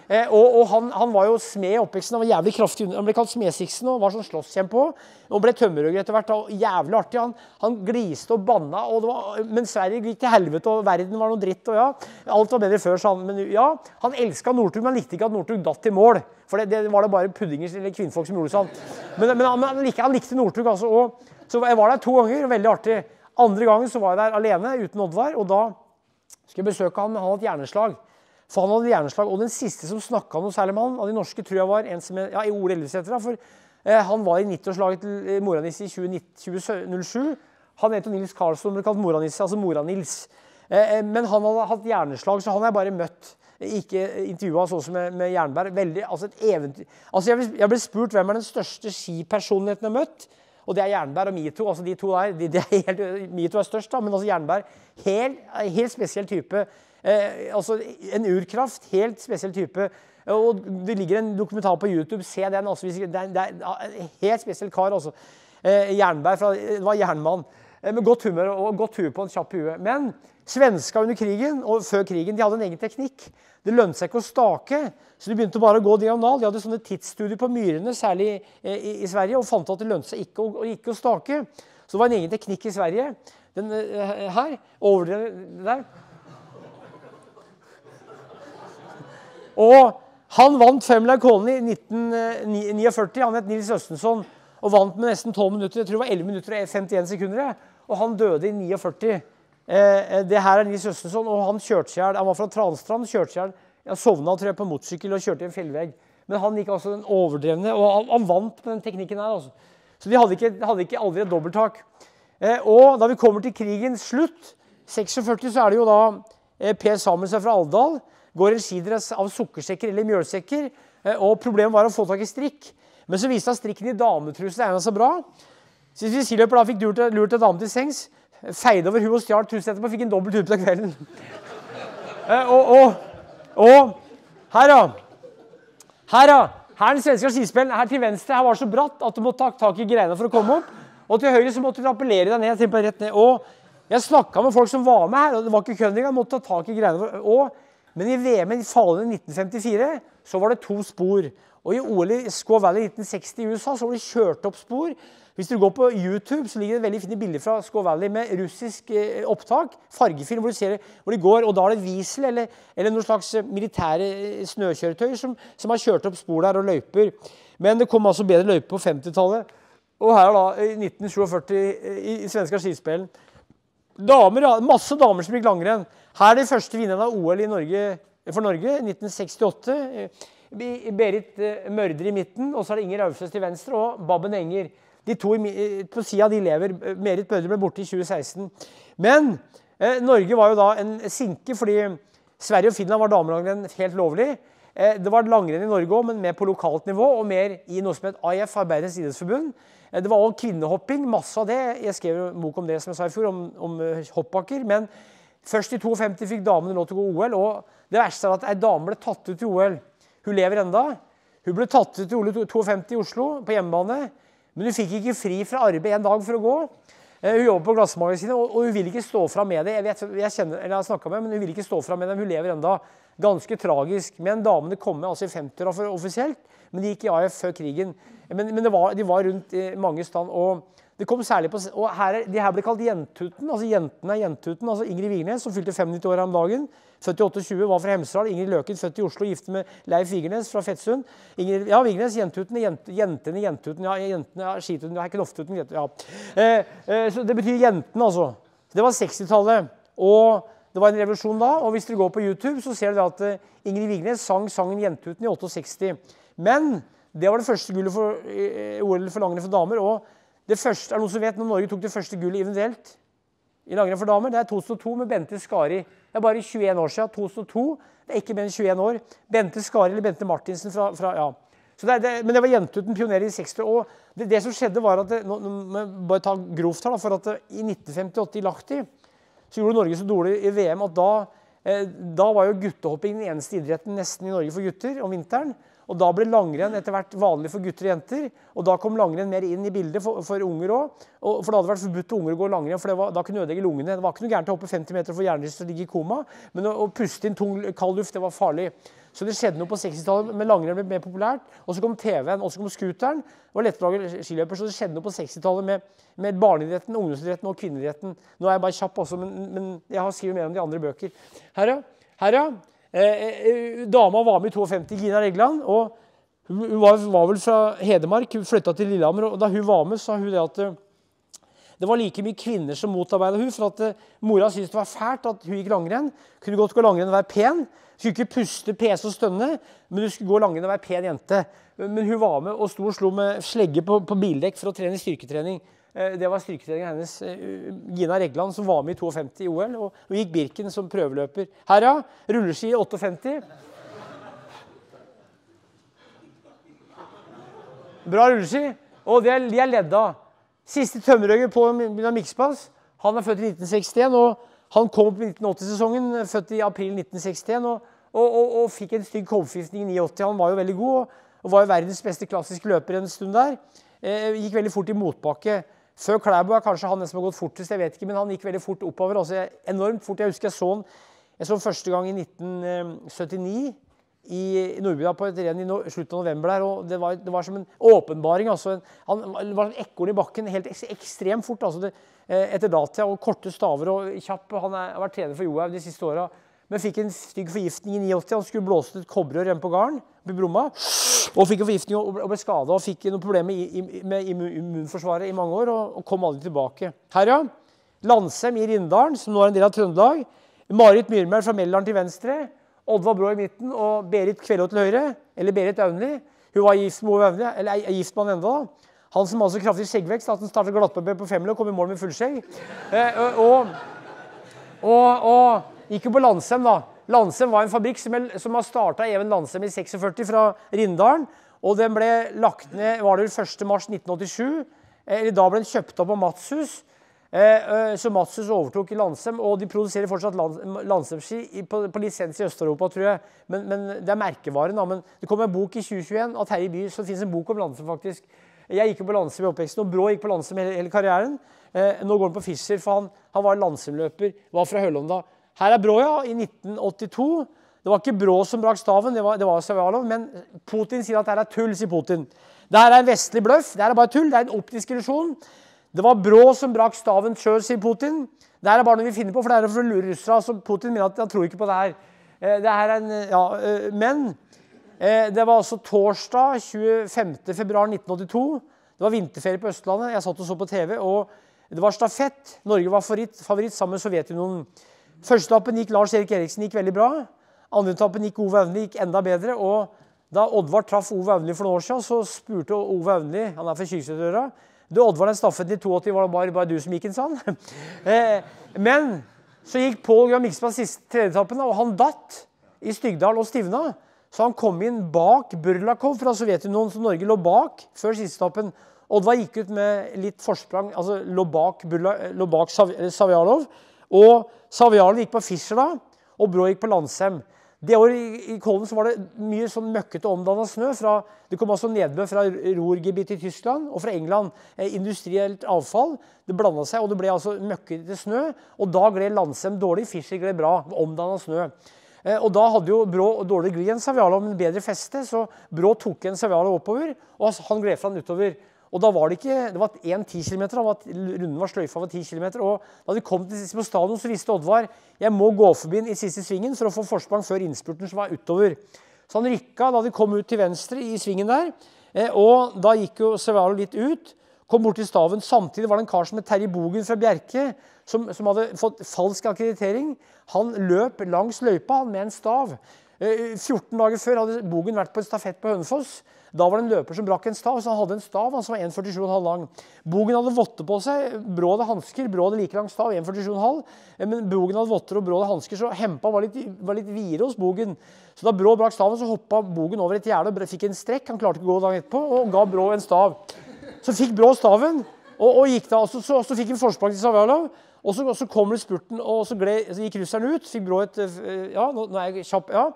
Eh, og, og han, han, var jo smed i oppveksten. Han var jævlig kraftig. Han ble kalt Smedsiksen og var sånn slåsskjempe òg. Og ble tømmerhugger etter hvert. Og jævlig artig. Han, han gliste og banna. Og var, men Sverige gikk til helvete, og verden var noe dritt. og ja, Alt var bedre før, sa han. Men ja, han elska Northug, men han likte ikke at Northug datt i mål. For det, det, var det bare puddinger eller kvinnfolk som gjorde sånn. Men, men, men han, likte, han Northug, altså. Og, så jeg var der to ganger. Veldig artig. Andre gangen så var jeg der alene uten Oddvar. og da skulle besøke han, men han hadde hjerneslag. For han hadde hjerneslag, Og den siste som snakka noe særlig med han av de norske, tror jeg var en som ja, Ole Ellefsæter. For eh, han var i 90-årslaget til eh, mora Nisse i 2007. Han het Nils Karlsson, ble kalt mora Nisse, altså mora Nils. Eh, eh, men han hadde hatt hjerneslag, så han har jeg bare møtt. Ikke intervjua sånn som med, med Jernberg. Veldig, altså et eventyr. Altså jeg, jeg ble spurt hvem er den største skipersonligheten jeg har møtt. Og det er Jernberg og Mito. altså de to der, de, de er helt, Mito er størst, da, men altså Jernberg helt, helt spesiell type. Eh, altså En urkraft. Helt spesiell type. Og Det ligger en dokumentar på YouTube. Se den. altså, det er, det er Helt spesiell kar. altså. Eh, Jernberg fra, det var jernmann. Eh, med godt humør og godt hue på en kjapp hue. Men svenska under krigen og før krigen de hadde en egen teknikk. Det lønte seg ikke å stake, så de begynte bare å gå diagonal. De hadde sånne tidsstudier på myrene, særlig i, i, i Sverige, og fant at det lønte seg ikke å, ikke å stake. Så det var en egen teknikk i Sverige. Den uh, her. Over der. Og han vant Femla Colony i 1949. Han het Nils Østensson og vant med nesten 12 minutter. Jeg tror det var 11 minutter og 51 sekunder. Og han døde i 49. Eh, det her er Nils Østensson, og han kjørte seg Han var fra Transtrand. kjørte seg Han sovna tror jeg, på motorsykkel og kjørte i en fjellvegg. Men han gikk altså den overdrevne, og han, han vant på den teknikken her. Altså. Så de hadde ikke, hadde ikke aldri et dobbelttak. Eh, og da vi kommer til krigens slutt, 46, så er det jo da eh, Per Samuelsen fra Alvdal. Går en skidress av sukkersekker eller mjølsekker. Eh, og problemet var å få tak i strikk. Men så viste at strikken i dametruse egna seg bra. Så hvis vi skiløper da fikk lurt en dame til sengs, feide over huet og stjal tusen etterpå, fikk en dobbelt tur på kvelden. Eh, og, og, og, her, da. Her, da. Her er den svenske skispillen. Her til venstre her var så bratt at du måtte ta tak i greina for å komme opp. Og til høyre så måtte du rappellere deg ned. rett ned. Og jeg snakka med folk som var med her, og det var ikke kødd engang. Måtte ta tak i greiene. Og, men i VM i Falun i 1954 så var det to spor. Og i OL i Squaw Valley i 1960 i USA så var det kjørt opp spor. Hvis du går på YouTube, så ligger det veldig fine bilder fra Skow Valley med russisk eh, opptak. Fargefilm, hvor, du ser hvor de går. Og da er det Wiesel eller, eller noen slags eh, militære eh, snøkjøretøy som, som, har kjørt opp spor der og løyper. Men det kom altså bedre løyper på 50-tallet. Og her da, i 1947, i, i svenska skispillen Damer, ja. Masse damer som gikk langrenn. Her er de første vinnerne av OL Norge, for Norge, 1968. Berit Mørder i midten, og så er det Inger Aursnes til venstre og Babben Enger. De to på sida de lever. Merit Bødre ble borte i 2016. Men eh, Norge var jo da en sinke, fordi Sverige og Finland var damelangrenn helt lovlig. Eh, det var langrenn i Norge òg, men mer på lokalt nivå og mer i noe som het AIF, Arbeidernes idrettsforbund. Eh, det var òg kvinnehopping, masse av det. Jeg skrev en bok om det som jeg sa i fjor, om, om eh, hoppbakker. Men først i 52 fikk damene lov til å gå OL. Og det verste er at ei dame ble tatt ut i OL. Hun lever enda. Hun ble tatt ut i OL 52 i Oslo, på hjemmebane. Men hun fikk ikke fri fra arbeid en dag for å gå. Hun jobber på Glassmagasinet, og hun vil ikke stå fram med det. Jeg, vet, jeg, kjenner, eller jeg har med, men Hun vil ikke stå fram med det. Hun lever enda. Ganske tragisk. Men damene kom med altså i 50-åra offisielt, men de gikk i AF før krigen. Men, men var, de var rundt i mange stand. og det kom særlig på, og her, De her ble kalt Jentuten. altså Jentene er Jentuten. altså Ingrid Vigernes, som fylte 95 år om dagen. Født i 28, var fra Hemsedal. Ingrid Løken, født i Oslo, gift med Leif Vigernes fra Fettsund. Ingrid, ja, Vigernes, Jentuten, jent, Jentene, Jentuten, ja, jentene, ja, Skituten, ja, Knoftuten ja. Eh, eh, så Det betyr Jentene, altså. Det var 60-tallet. Og det var en revolusjon da. og Hvis dere går på YouTube, så ser dere at eh, Ingrid Vigernes sang sangen 'Jentuten' i 68. Men det var det første gullet for eh, OL for langrenn for damer. og det første, er det noen som vet når Norge tok det første gullet individuelt i langrenn for damer? Det er 2002 med Bente Skari. Det er bare 21 år siden. 2002. Det er ikke mer enn 21 år. Bente Skari eller Bente Martinsen fra, fra ja. Det, det, men det var jentuten pioner i 60 år. Det, det, som skjedde var at nå, bare ta grovt her, for at I 1958 i Lahti så gjorde Norge så dårlig i VM at da, eh, da var jo guttehopping den eneste idretten nesten i Norge for gutter om vinteren. Og Da ble langrenn etter hvert vanlig for gutter og jenter. Og da kom langrenn mer inn i bildet for, for unger òg. For det hadde vært forbudt for unger å gå langrenn, for var, da kunne ødelegge lungene. Det var ikke noe gærent å hoppe 50 meter for hjernerystelse og ligge i koma, men å, å, puste inn tung, kald luft, det var farlig. Så det skjedde noe på 60-tallet, men langrenn ble mer populært. Og så kom TV-en, og så kom scooteren. Det var lettere å lage skiløper, så det skjedde noe på 60-tallet med, med barneidretten, ungdomsidretten og kvinneidretten. Nå er jeg bare kjapp også, men, men jeg har skrevet mer om de andre bøker. Her, ja. Her, ja. Eh, eh, dama var med i 52, Gina Regland. og Hun var, var vel fra Hedmark, hun flytta til Lillehammer. og Da hun var med, sa hun det at eh, det var like mye kvinner som motarbeida hun, for at Mora syntes det var fælt at hun gikk langrenn. Kunne godt gå langrenn og være pen. Skulle ikke puste, pese og stønne, men hun skulle gå langrenn og være pen jente. Men hun var med og sto og slo med slegge på, på bildekk for å trene styrketrening. Eh, det var styrketreninga hennes. Eh, Gina Regland, som var med i 52 i OL. Og hun gikk Birken som prøveløper. Her, ja. Rulleski 58. Bra rulleski. Og de er, ledd av. Siste tømmerhugger på Mikspass, han er født i 1961. og Han kom i 1980-sesongen, født i april 1961, og, og, og, og fikk en stygg kobbforgiftning i 89. Han var jo veldig god og, var jo verdens beste klassiske løper en stund der. Eh, gikk veldig fort i motbakke. Før Klæbo er kanskje han som har gått fortest, jeg vet ikke, men han gikk veldig fort oppover. altså enormt fort. Jeg husker jeg så han jeg så første gang i 1979 i Nordbya på et renn i slutten av november. der, og Det var, det var som en åpenbaring. altså Han var en ekorn i bakken helt ekstremt fort. altså det, eh, Etter datida og korte staver og kjapp. Han er, har vært trener for Johaug de siste åra. Men fikk en stygg forgiftning i 89. Han skulle blåse et kobberrør hjemme på gården. På Bromma. Og fikk en forgiftning og ble skada og fikk noen problemer med immunforsvaret i mange år. Og kom aldri tilbake. Her, ja. Landsem i Rindalen, som nå er en del av Trøndelag. Marit Myrmæl fra Mæland til venstre. Oddvar Brå i midten og Berit Kvelå til høyre. Eller Berit Aunli. Hun var gift med Ove Aunli, eller er gift med han enda. Han som hadde så kraftig skjeggvekst at han startet glattbarber på femmila og kom i mål med fullskjegg. Eh, og, og, og gikk jo på Landsem, da. Landsem var en fabrikk som, som har starta Even Landsem i 46 fra Rindalen. Og den ble lagt ned var det 1.3.1987. Eller da ble den kjøpt opp av Matshus. Eh, eh, så Matshus overtok i Landsem, og de produserer fortsatt Landsem-ski på, på, lisens i Øst-Europa, tror jeg. Men, men, det er merkevaren. da. Men det kom en bok i 2021 av Terje Bye, så det fins en bok om Landsem, faktisk. Jeg gikk jo på Landsem i oppveksten, og Brå gikk på Landsem hele, hele karrieren. Eh, nå går han på Fischer, for han, han var Landsem-løper, var fra Hølonda. Her er Bråja i 1982. Det var ikke Brå som brakk staven, det var, det var Savjalov, men Putin sier at det er tull, sier Putin. Det er en vestlig bløff. Det er bare tull. Det er en optisk illusjon. Det var Brå som brakk staven sjøl, sier Putin. Det er bare noe vi finner på, for det er for å lure russere. Altså, Putin mener at han tror ikke på det her. Eh, det her er en, ja, eh, men eh, det var altså torsdag 25.2.1982. Det var vinterferie på Østlandet. Jeg satt og så på TV. og Det var stafett. Norge var favoritt, favoritt sammen med Sovjetunionen. Førsteetappen gikk Lars Erik Eriksen gikk veldig bra. Andre etappen gikk Ove Aunli gikk enda bedre. og Da Oddvar traff Ove Aunli for noen år siden, så spurte Ove Aunli han er fra Kyrksætøra, du Oddvar, den stafetten i 82 var det bare, bare du som gikk den, sa han. <laughs> Eh, men så gikk Pål Gram Miksmann siste tredjeetappen, og han datt i Stygdal og stivna. Så han kom inn bak Burlakov fra Sovjetunionen, så Norge lå bak før siste etappen. Oddvar gikk ut med litt forsprang, altså lå bak, Burla, lå bak Savjalov. Og Savialen gikk på Fischer da, og Brå gikk på Landsem. Det året i, Kollen så var det mye sånn møkkete omdanna snø. Fra, det kom altså nedbør fra Ruhrgebiet i Tyskland og fra England. Eh, industrielt avfall. Det blanda seg, og det ble altså møkkete snø. Og da gled Landsem dårlig, Fischer gled bra. Omdanna snø. Eh, og da hadde jo Brå dårligere gli enn Savialo, men bedre feste. Så Brå tok en Savialo oppover, og han gled fra den utover. Og da var det ikke, det var 1 10 km, runden var sløyfa var 10 km. Og da de kom til på stadion, så visste Oddvar jeg må gå forbi den i siste svingen for å få forsprang før innspurten som var utover. Så han rykka da de kom ut til venstre i svingen der. Eh, og da gikk jo Sevalo litt ut. Kom bort til staven. Samtidig var det en kar som het Terje Bogen fra Bjerke, som, som hadde fått falsk akkreditering. Han løp langs løypa med en stav. 14 eh, dager før hadde Bogen vært på en stafett på Hønefoss. Da var det en løper som brakk en stav, så han hadde en stav han som var 1,47,5 lang. Bogen hadde votter på seg, Brå hadde hansker. Brå hadde like lang stav, 1,47,5. Eh, men Bogen hadde votter og Brå hadde hansker, så hempa var litt, var litt videre hos Bogen. Så da Brå brakk staven, så hoppa Bogen over et gjerde og fikk en strekk. Han klarte ikke å gå dagen etterpå, og ga Brå en stav. Så fikk Brå staven, og, og gikk da. Og så, så, så fikk han forsprang til Savjalov. Og så, og så kommer spurten, og så, gled, så gikk russeren ut. Fikk Brå et eh, Ja, nå, nå er jeg kjapp. ja.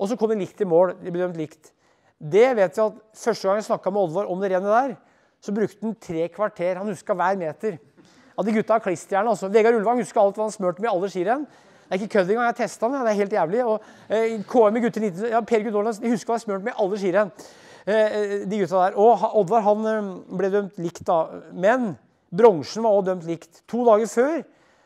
Og så kom det likt i mål. De ble dømt likt. Det vet vi at Første gang jeg snakka med Oddvar om det rennet der, så brukte han tre kvarter. Han huska hver meter. Av de gutta har klisterhjerne. Altså. Vegard Ulvang huska alt hva han smurte med i alle skirenn. Det er ikke kødd engang. Jeg testa den. Det er helt jævlig. Og, eh, KM i gutter 19, ja, Per Gudorland de husker hva jeg smurte med i alle skirenn. Eh, eh, de gutta der. Og Oddvar han eh, ble dømt likt, da. Men bronsen var også dømt likt. To dager før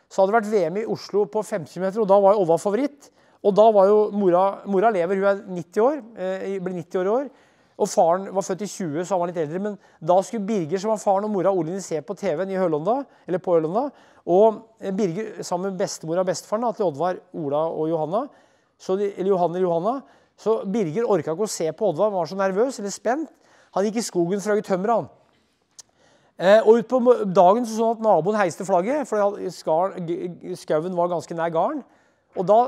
så hadde det vært VM i Oslo på 50 km, og da var Oddvar favoritt. Og da var jo mora, mora lever, hun er 90 år, eh, blir 90 år i år. Og faren var født i 20, så han var litt eldre. Men da skulle Birger, som var faren og mora Oline, se på TV-en i Hølonda, eller på Hølonda. Og eh, Birger sammen med bestemora og bestefaren til Oddvar, Ola og Johanna, så de, eller eller Johanna, så Birger orka ikke å se på Oddvar, han var så nervøs eller spent. Han gikk i skogen for å hogge tømmer. han. Eh, og Utpå dagen så sånn at naboen heiste flagget, for skauen var ganske nær gården. Og da,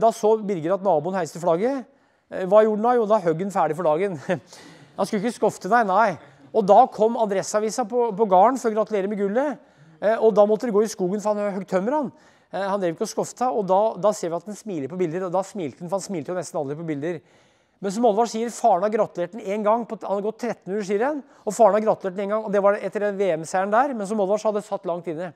da, så Birger at naboen heiste flagget. Eh, hva gjorde han da? Jo, da høgg han ferdig for dagen. <laughs> Han skulle ikke skofte, nei. nei. Og da kom Adresseavisa på, på gården for å gratulere med gullet. Eh, og da måtte de gå i skogen, for han høgg tømmer. Han Han drev ikke og skofta. Og da, da, ser vi at han smiler på bilder. Og da smilte han, for han smilte jo nesten aldri på bilder. Men som Oddvar sier, faren har gratulert den én gang. På, han har gått 1300 skirenn, og faren har gratulert den én gang. Og det var etter den VM-seieren der. Men som Oddvar sa, det satt langt inne.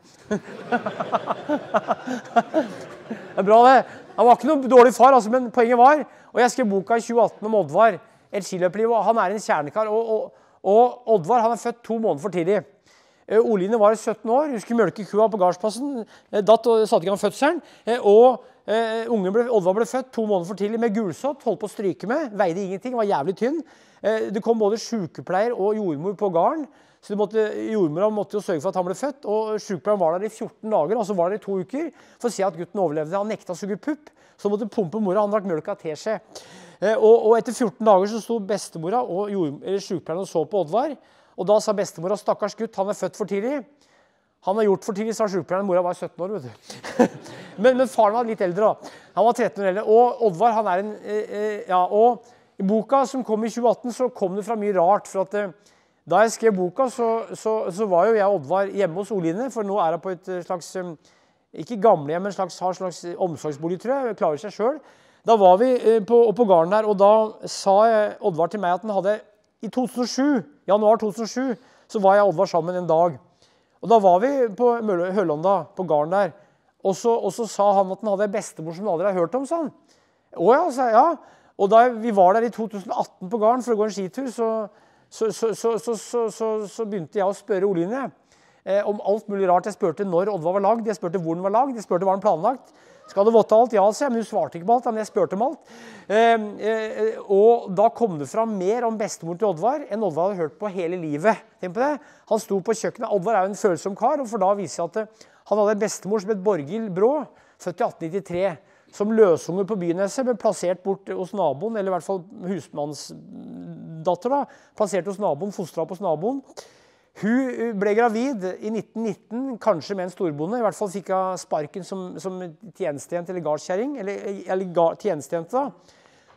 <laughs> Det er bra, det. Han var ikke noen dårlig far, altså, men poenget var Og jeg skrev boka i 2018 om Oddvar. Et skiløperliv, Han er en kjernekar. Og, og, og, Oddvar han er født to måneder for tidlig. Eh, Oline var 17 år, husker mjølke kua på gardsplassen. Eh, datt og satte i gang fødselen. Eh, og uh, ble, Oddvar ble født to måneder for tidlig med gulsott. Holdt på å stryke med. Veide ingenting, var jævlig tynn. Uh, det kom både sykepleier og jordmor på gården. Så Jordmora måtte jo sørge for at han ble født. og Sykepleieren var der i 14 dager, altså var der i to uker, for å se at gutten overlevde. Han nekta å suge pupp, så måtte pumpe mora. Han drakk mjølk av teskje. Eh, og, og, etter 14 dager så sto bestemora og sykepleieren og så på Oddvar. Og da sa bestemora stakkars gutt, han er født for tidlig. Han har gjort for tidlig, sa sykepleieren. Mora var 17 år. vet du. <laughs> men, men, faren var litt eldre. da. Han var 13 år eldre. Og Oddvar han er en eh, eh, ja, og I boka som kom i 2018, så kom det fra mye rart. for at da jeg skrev boka, så, så, så var jo jeg og Oddvar hjemme hos Oline. For nå er hun på et eh, slags eh, ikke gamlehjem, men slags, har slags omsorgsbolig, tror jeg. Klarer seg sjøl. Da var vi eh, på, på gården der, og da sa Oddvar til meg at han hadde I 2007, januar 2007 så var jeg og Oddvar sammen en dag. Og Da var vi på Hølonda, på gården der. Og så, og så, sa han at han hadde en bestemor som du aldri har hørt om. sånn. Å ja, sa jeg. Ja. Og da vi var der i 2018 på gården for å gå en skitur, så, så, så, så, begynte jeg å spørre Oline eh, om alt mulig rart. Jeg spurte når Oddvar var lagd, jeg spurte hvor den var lagd, jeg spurte var den planlagt. Skal du votte alt? Ja, sa jeg, men hun svarte ikke på alt. Men jeg spurte om alt. Eh, eh, og da kom det fram mer om bestemoren til Oddvar enn Oddvar hadde hørt på hele livet. Tenk på det. Han sto på kjøkkenet. Oddvar er jo en følsom kar, og for da viser jeg at eh, han hadde en bestemor som het Borghild Brå, født i 1893. Som løsunge på Byneset ble plassert bort hos naboen, eller i hvert fall husmannsdatter. da, Plassert hos naboen, fostra opp hos naboen. Hun ble gravid i 1919, kanskje med en storbonde. I hvert fall fikk hun sparken som, som tjenestejente eller gardskjerring. Eller, eller da.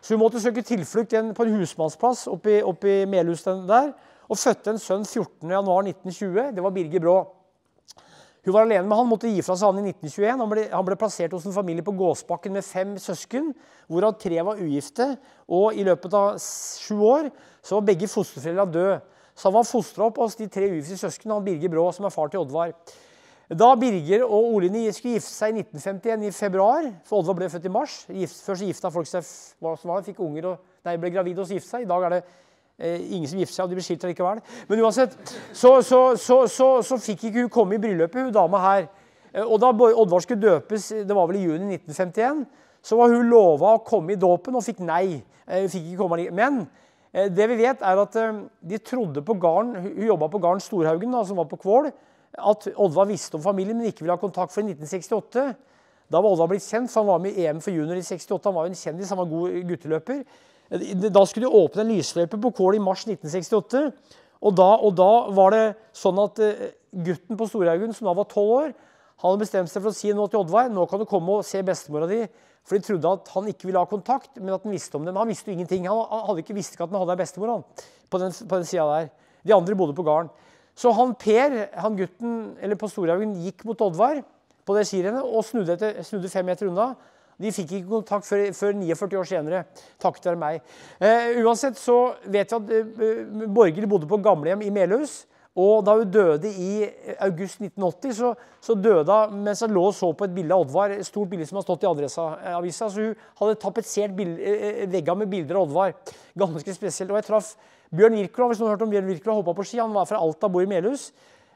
Så hun måtte søke tilflukt på en husmannsplass oppe i Melhus der. Og fødte en sønn 14.1.1920. Det var Birger Brå. Hun var alene med han, måtte gi fra seg han i 1921. Han ble, han ble plassert hos en familie på Gåsbakken med fem søsken, hvorav tre var ugifte. Og i løpet av sju år så var begge fosterforeldra døde. Så han var fostra opp hos de tre ugifte søsknene, han Birger Brå, som er far til Oddvar. Da Birger og Oline skulle gifte seg i 1951 i februar, for Oddvar ble født i mars Først gifta folk seg hva som var, fikk unger og nei, ble gravide og gifte seg. I dag er det ingen som gifter seg, og de blir skilt likevel. Men uansett, så, så, så, så, fikk ikke hun komme i bryllupet, hun dama her. Eh, og da Oddvar skulle døpes, det var vel i juni 1951, så var hun lova å komme i dåpen og fikk nei. Eh, hun fikk ikke komme Men Eh, det vi vet er at eh, de trodde på garn, Hun jobba på garn Storhaugen, da, som var på Kvål. At Oddvar visste om familien, men ikke ville ha kontakt før i 1968. Da var Oddvar blitt kjent, for han var med i EM for junior i 68. Han var jo en kjendis, han var god gutteløper. Eh, da skulle de åpne en lysløype på Kål i mars 1968. Og da, og da, var det sånn at gutten på Storhaugen, som da var tolv år, han hadde bestemt seg for å si nå til Oddvar nå kan du komme og se bestemora di for de trodde at han ikke ville ha kontakt, men at han visste om det. Men han visste jo ingenting. Han hadde ikke visst at han hadde ei bestemor han, på den, på den sida der. De andre bodde på gården. Så han Per, han gutten eller på Storhaugen, gikk mot Oddvar på det skirennet og snudde, etter, snudde, fem meter unna. De fikk ikke kontakt før, før 49 år senere, takket være meg. Eh, uansett så vet vi at eh, Borghild bodde på gamlehjem i Melhus. Og da hun døde i august 1980, så, så døde hun mens hun lå og så på et bilde av Oddvar. Et stort bilde som har stått i Adressa-avisa. Så hun hadde tapetsert eh, eh, veggene med bilder av Oddvar. Ganske spesielt. Og jeg traff Bjørn Wirkola, hvis noen har hørt om Bjørn Wirkola, hoppa på ski. Han var fra Alta, bor i Melhus.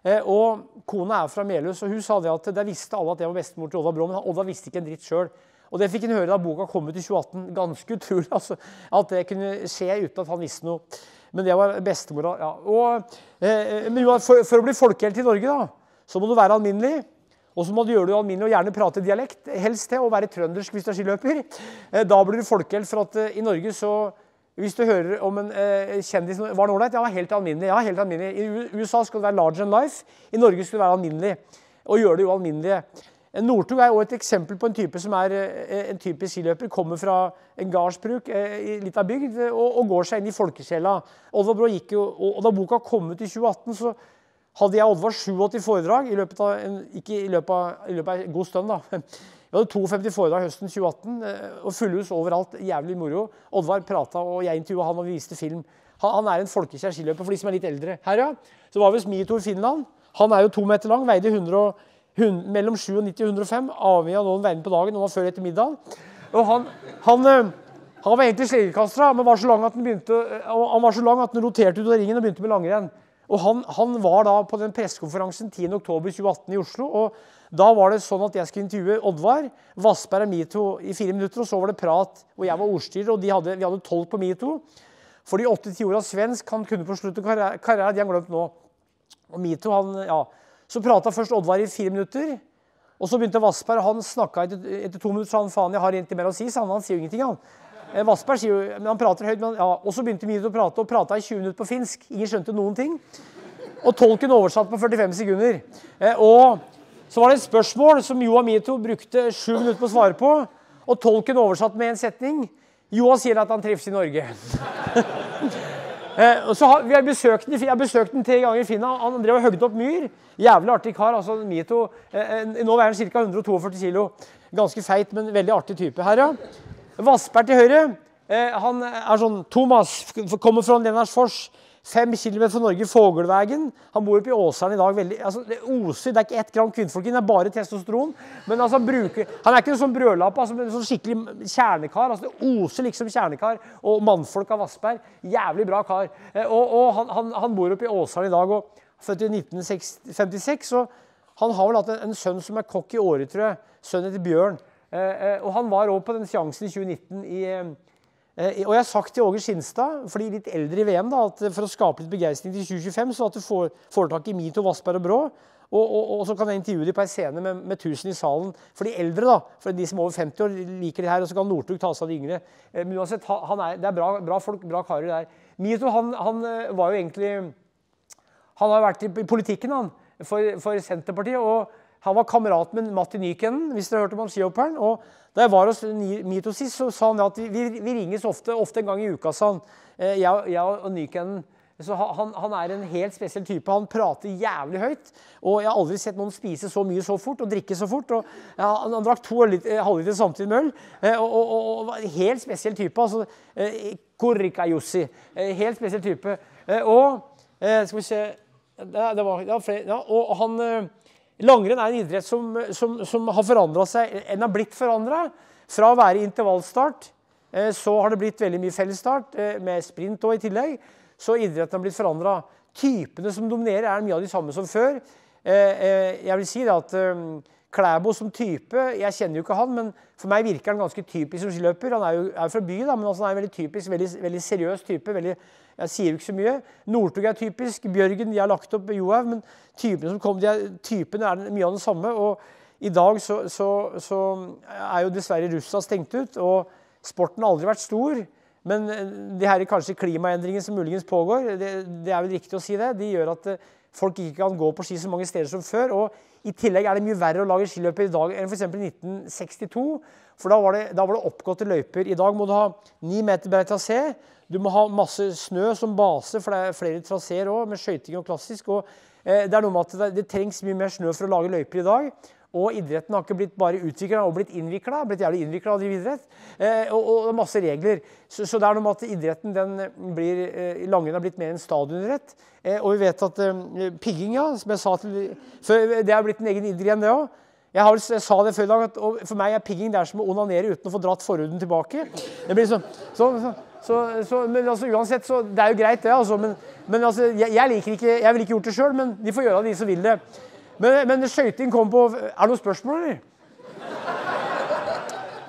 Eh, og kona er fra Melhus, og hun sa det at der visste alle at jeg var bestemor til Oddvar Brå, men Oddvar visste ikke en dritt sjøl. Og det fikk han høre da boka kom ut i 2018. Ganske utrolig <laughs> altså, at det kunne skje uten at han visste noe. Men det var bestemora. Ja. Og, eh, men for, for, å bli folkehelt i Norge, da, så må du være alminnelig. Og så må du gjøre det alminnelig og gjerne prate dialekt, helst til, og være trøndersk hvis du er skiløper. Eh, da blir du folkehelt. For at eh, i Norge så Hvis du hører om en eh, kjendis Var han ålreit? Ja, helt alminnelig. Ja, helt alminnelig. I USA skal det være large than life. I Norge skal det være alminnelig. Og gjøre det ualminnelige. Northug er også et eksempel på en type som er eh, en typisk skiløper. Kommer fra en gardsbruk eh, i litt av bygd og, og, går seg inn i folkesjela. Oddvar gikk jo, og, Da boka kom ut i 2018, så hadde jeg Oddvar 87 foredrag. i løpet av en, Ikke i løpet av, i løpet av en god stund, da. <laughs> Vi hadde 52 foredrag høsten 2018 eh, og fullhus overalt. Jævlig moro. Oddvar prata, og jeg intervjua han og vi viste film. Han, han er en folkekjær skiløper for de som er litt eldre. Her, ja. Så var vi hos Mitour Finland. Han er jo to meter lang, veide 100 mellom 97 og 105, avhengig av noen veiene på dagen. Han var før etter middag. Og han, han, eh, han var egentlig slegekaster, men var så lang at han, begynte, eh, han var så lang at han roterte ut av ringen og begynte med langrenn. Og han, han, var da på den pressekonferansen 10.10.2018 i Oslo. og Da var det sånn at jeg skulle intervjue Oddvar, Vassberg og Mito i fire minutter. og Så var det prat, og jeg var ordstyrer, og hadde, vi hadde tolk på Mito. For de åtte-ti åra svensk han kunne på slutten av karrieren, de har glemt nå. Og Mito, han, ja, så prata først Oddvar i fire minutter. Og så begynte Vassberg. Han snakka etter, etter, to minutter. sa han faen, jeg har egentlig mer å si. Så han, han sier jo ingenting, han. Eh, Vassberg sier jo, men han prater høyt. Men, ja. Og så begynte Mito å prate, og prata i 20 minutter på finsk. Ingen skjønte noen ting. Og tolken oversatte på 45 sekunder. Eh, og så var det et spørsmål som Joa Mito brukte sju minutter på å svare på. Og tolken oversatte med en setning. Joa sier at han trives i Norge. <laughs> Eh, så har, vi har besøkt den, jeg har besøkt den tre ganger i Finna. Han drev og høgde opp myr. Jævlig artig kar. altså Mito. Eh, nå veier han ca. 142 kg. Ganske feit, men veldig artig type. Her, ja. Vassberg til høyre. Eh, han er sånn Thomas, kommer fra Lennartsfors. Fem kilometer fra Norge, Fogelvegen. Han bor oppe i Åseren i dag. Veldig, altså, det oser, det er ikke ett gram kvinnfolk inn, det er bare testosteron. Men altså, han, bruker, han er ikke noen sånn brødlapp, altså, men sånn skikkelig kjernekar. Altså, det oser liksom kjernekar og mannfolk av Vassberg. Jævlig bra kar. Eh, og, og han, han, han, bor oppe i Åseren i dag, og født i 1956. og han har vel hatt en, en sønn som er kokk i Åre, tror jeg. Sønnen heter Bjørn. Eh, og han var òg på den seansen i 2019 i og jeg har sagt til Åge Skinstad, for de litt eldre i VM, da, at for å skape litt begeistring til 2025, så at du får, får tak i Mito, Vassberg og Brå. Og, og, og, så kan jeg intervjue dem på en scene med, med 1000 i salen. For de eldre, da, for de som er over 50 år, liker det her. Og så kan Northug ta seg av de yngre. Men uansett, han er, det er bra, bra folk, bra karer der. Mito han, han var jo egentlig Han har vært i politikken han, for, for Senterpartiet. og han var kamerat med Matti Nykenen, hvis dere har hørt om han skihopperen. Og da jeg var hos Mito sist, så sa han at vi, vi ringes ofte, ofte en gang i uka, sa han. Eh, jeg, jeg og Nykenen. Så han, han, er en helt spesiell type. Han prater jævlig høyt. Og jeg har aldri sett noen spise så mye så fort og drikke så fort. Og, ja, han, han, drakk to eh, halvliter samtidig med øl. Eh, og, og, og, og, Helt spesiell type. altså Korrikajussi. Helt spesiell type. Og skal vi se det, det var, det var flere, ja, og han Langrenn er en idrett som, som, som har forandra seg. En har blitt forandra. Fra å være intervallstart eh, så har det blitt veldig mye fellesstart, eh, med sprint òg i tillegg. Så idretten har blitt forandra. Typene som dominerer, er mye av de samme som før. Eh, jeg vil si at Klæbo som type Jeg kjenner jo ikke han, men for meg virker han ganske typisk som skiløper. Han er jo er fra by, da, men altså han er en veldig typisk, veldig, veldig seriøs type. Veldig, jeg sier jo ikke så mye. Northug er typisk. Bjørgen de har lagt opp Johaug. Men typene som kom, de er, typene er mye av den samme. Og i dag så, så, så er jo dessverre Russland stengt ut. Og sporten har aldri vært stor. Men de her kanskje klimaendringene som muligens pågår, det, det, er vel riktig å si det, de gjør at eh, folk ikke kan gå på ski så mange steder som før. og i tillegg er det mye verre å lage skiløyper i dag enn f.eks. i 1962. For da var, det, da var det oppgåtte løyper. I dag må du ha ni meter brei trasé. Du må ha masse snø som base, for det er flere traseer òg, med skøyting og klassisk. Og, eh, det er noe med at det, det, trengs mye mer snø for å lage løyper i dag. Og idretten har ikke blitt bare utvikla og blitt innvikla. Blitt jævlig innvikla av idrett. Eh, og, og, masse regler. Så, så, det er noe med at idretten den blir, eh, langrenn har blitt mer en stadionidrett. Eh, og vi vet at eh, pigging, ja, som jeg sa til før, Det er blitt en egen idrett det òg. Jeg, har, jeg, sa det før i dag, at For meg er pigging det er som å onanere uten å få dratt forhuden tilbake. Det blir sånn, så, så, så, men altså, uansett, så Det er jo greit, det. altså, Men, men altså, jeg, jeg, liker ikke, jeg ville ikke gjort det sjøl, men de får gjøre det, de som vil det. Men, men skøyting kom på Er det noen spørsmål, eller?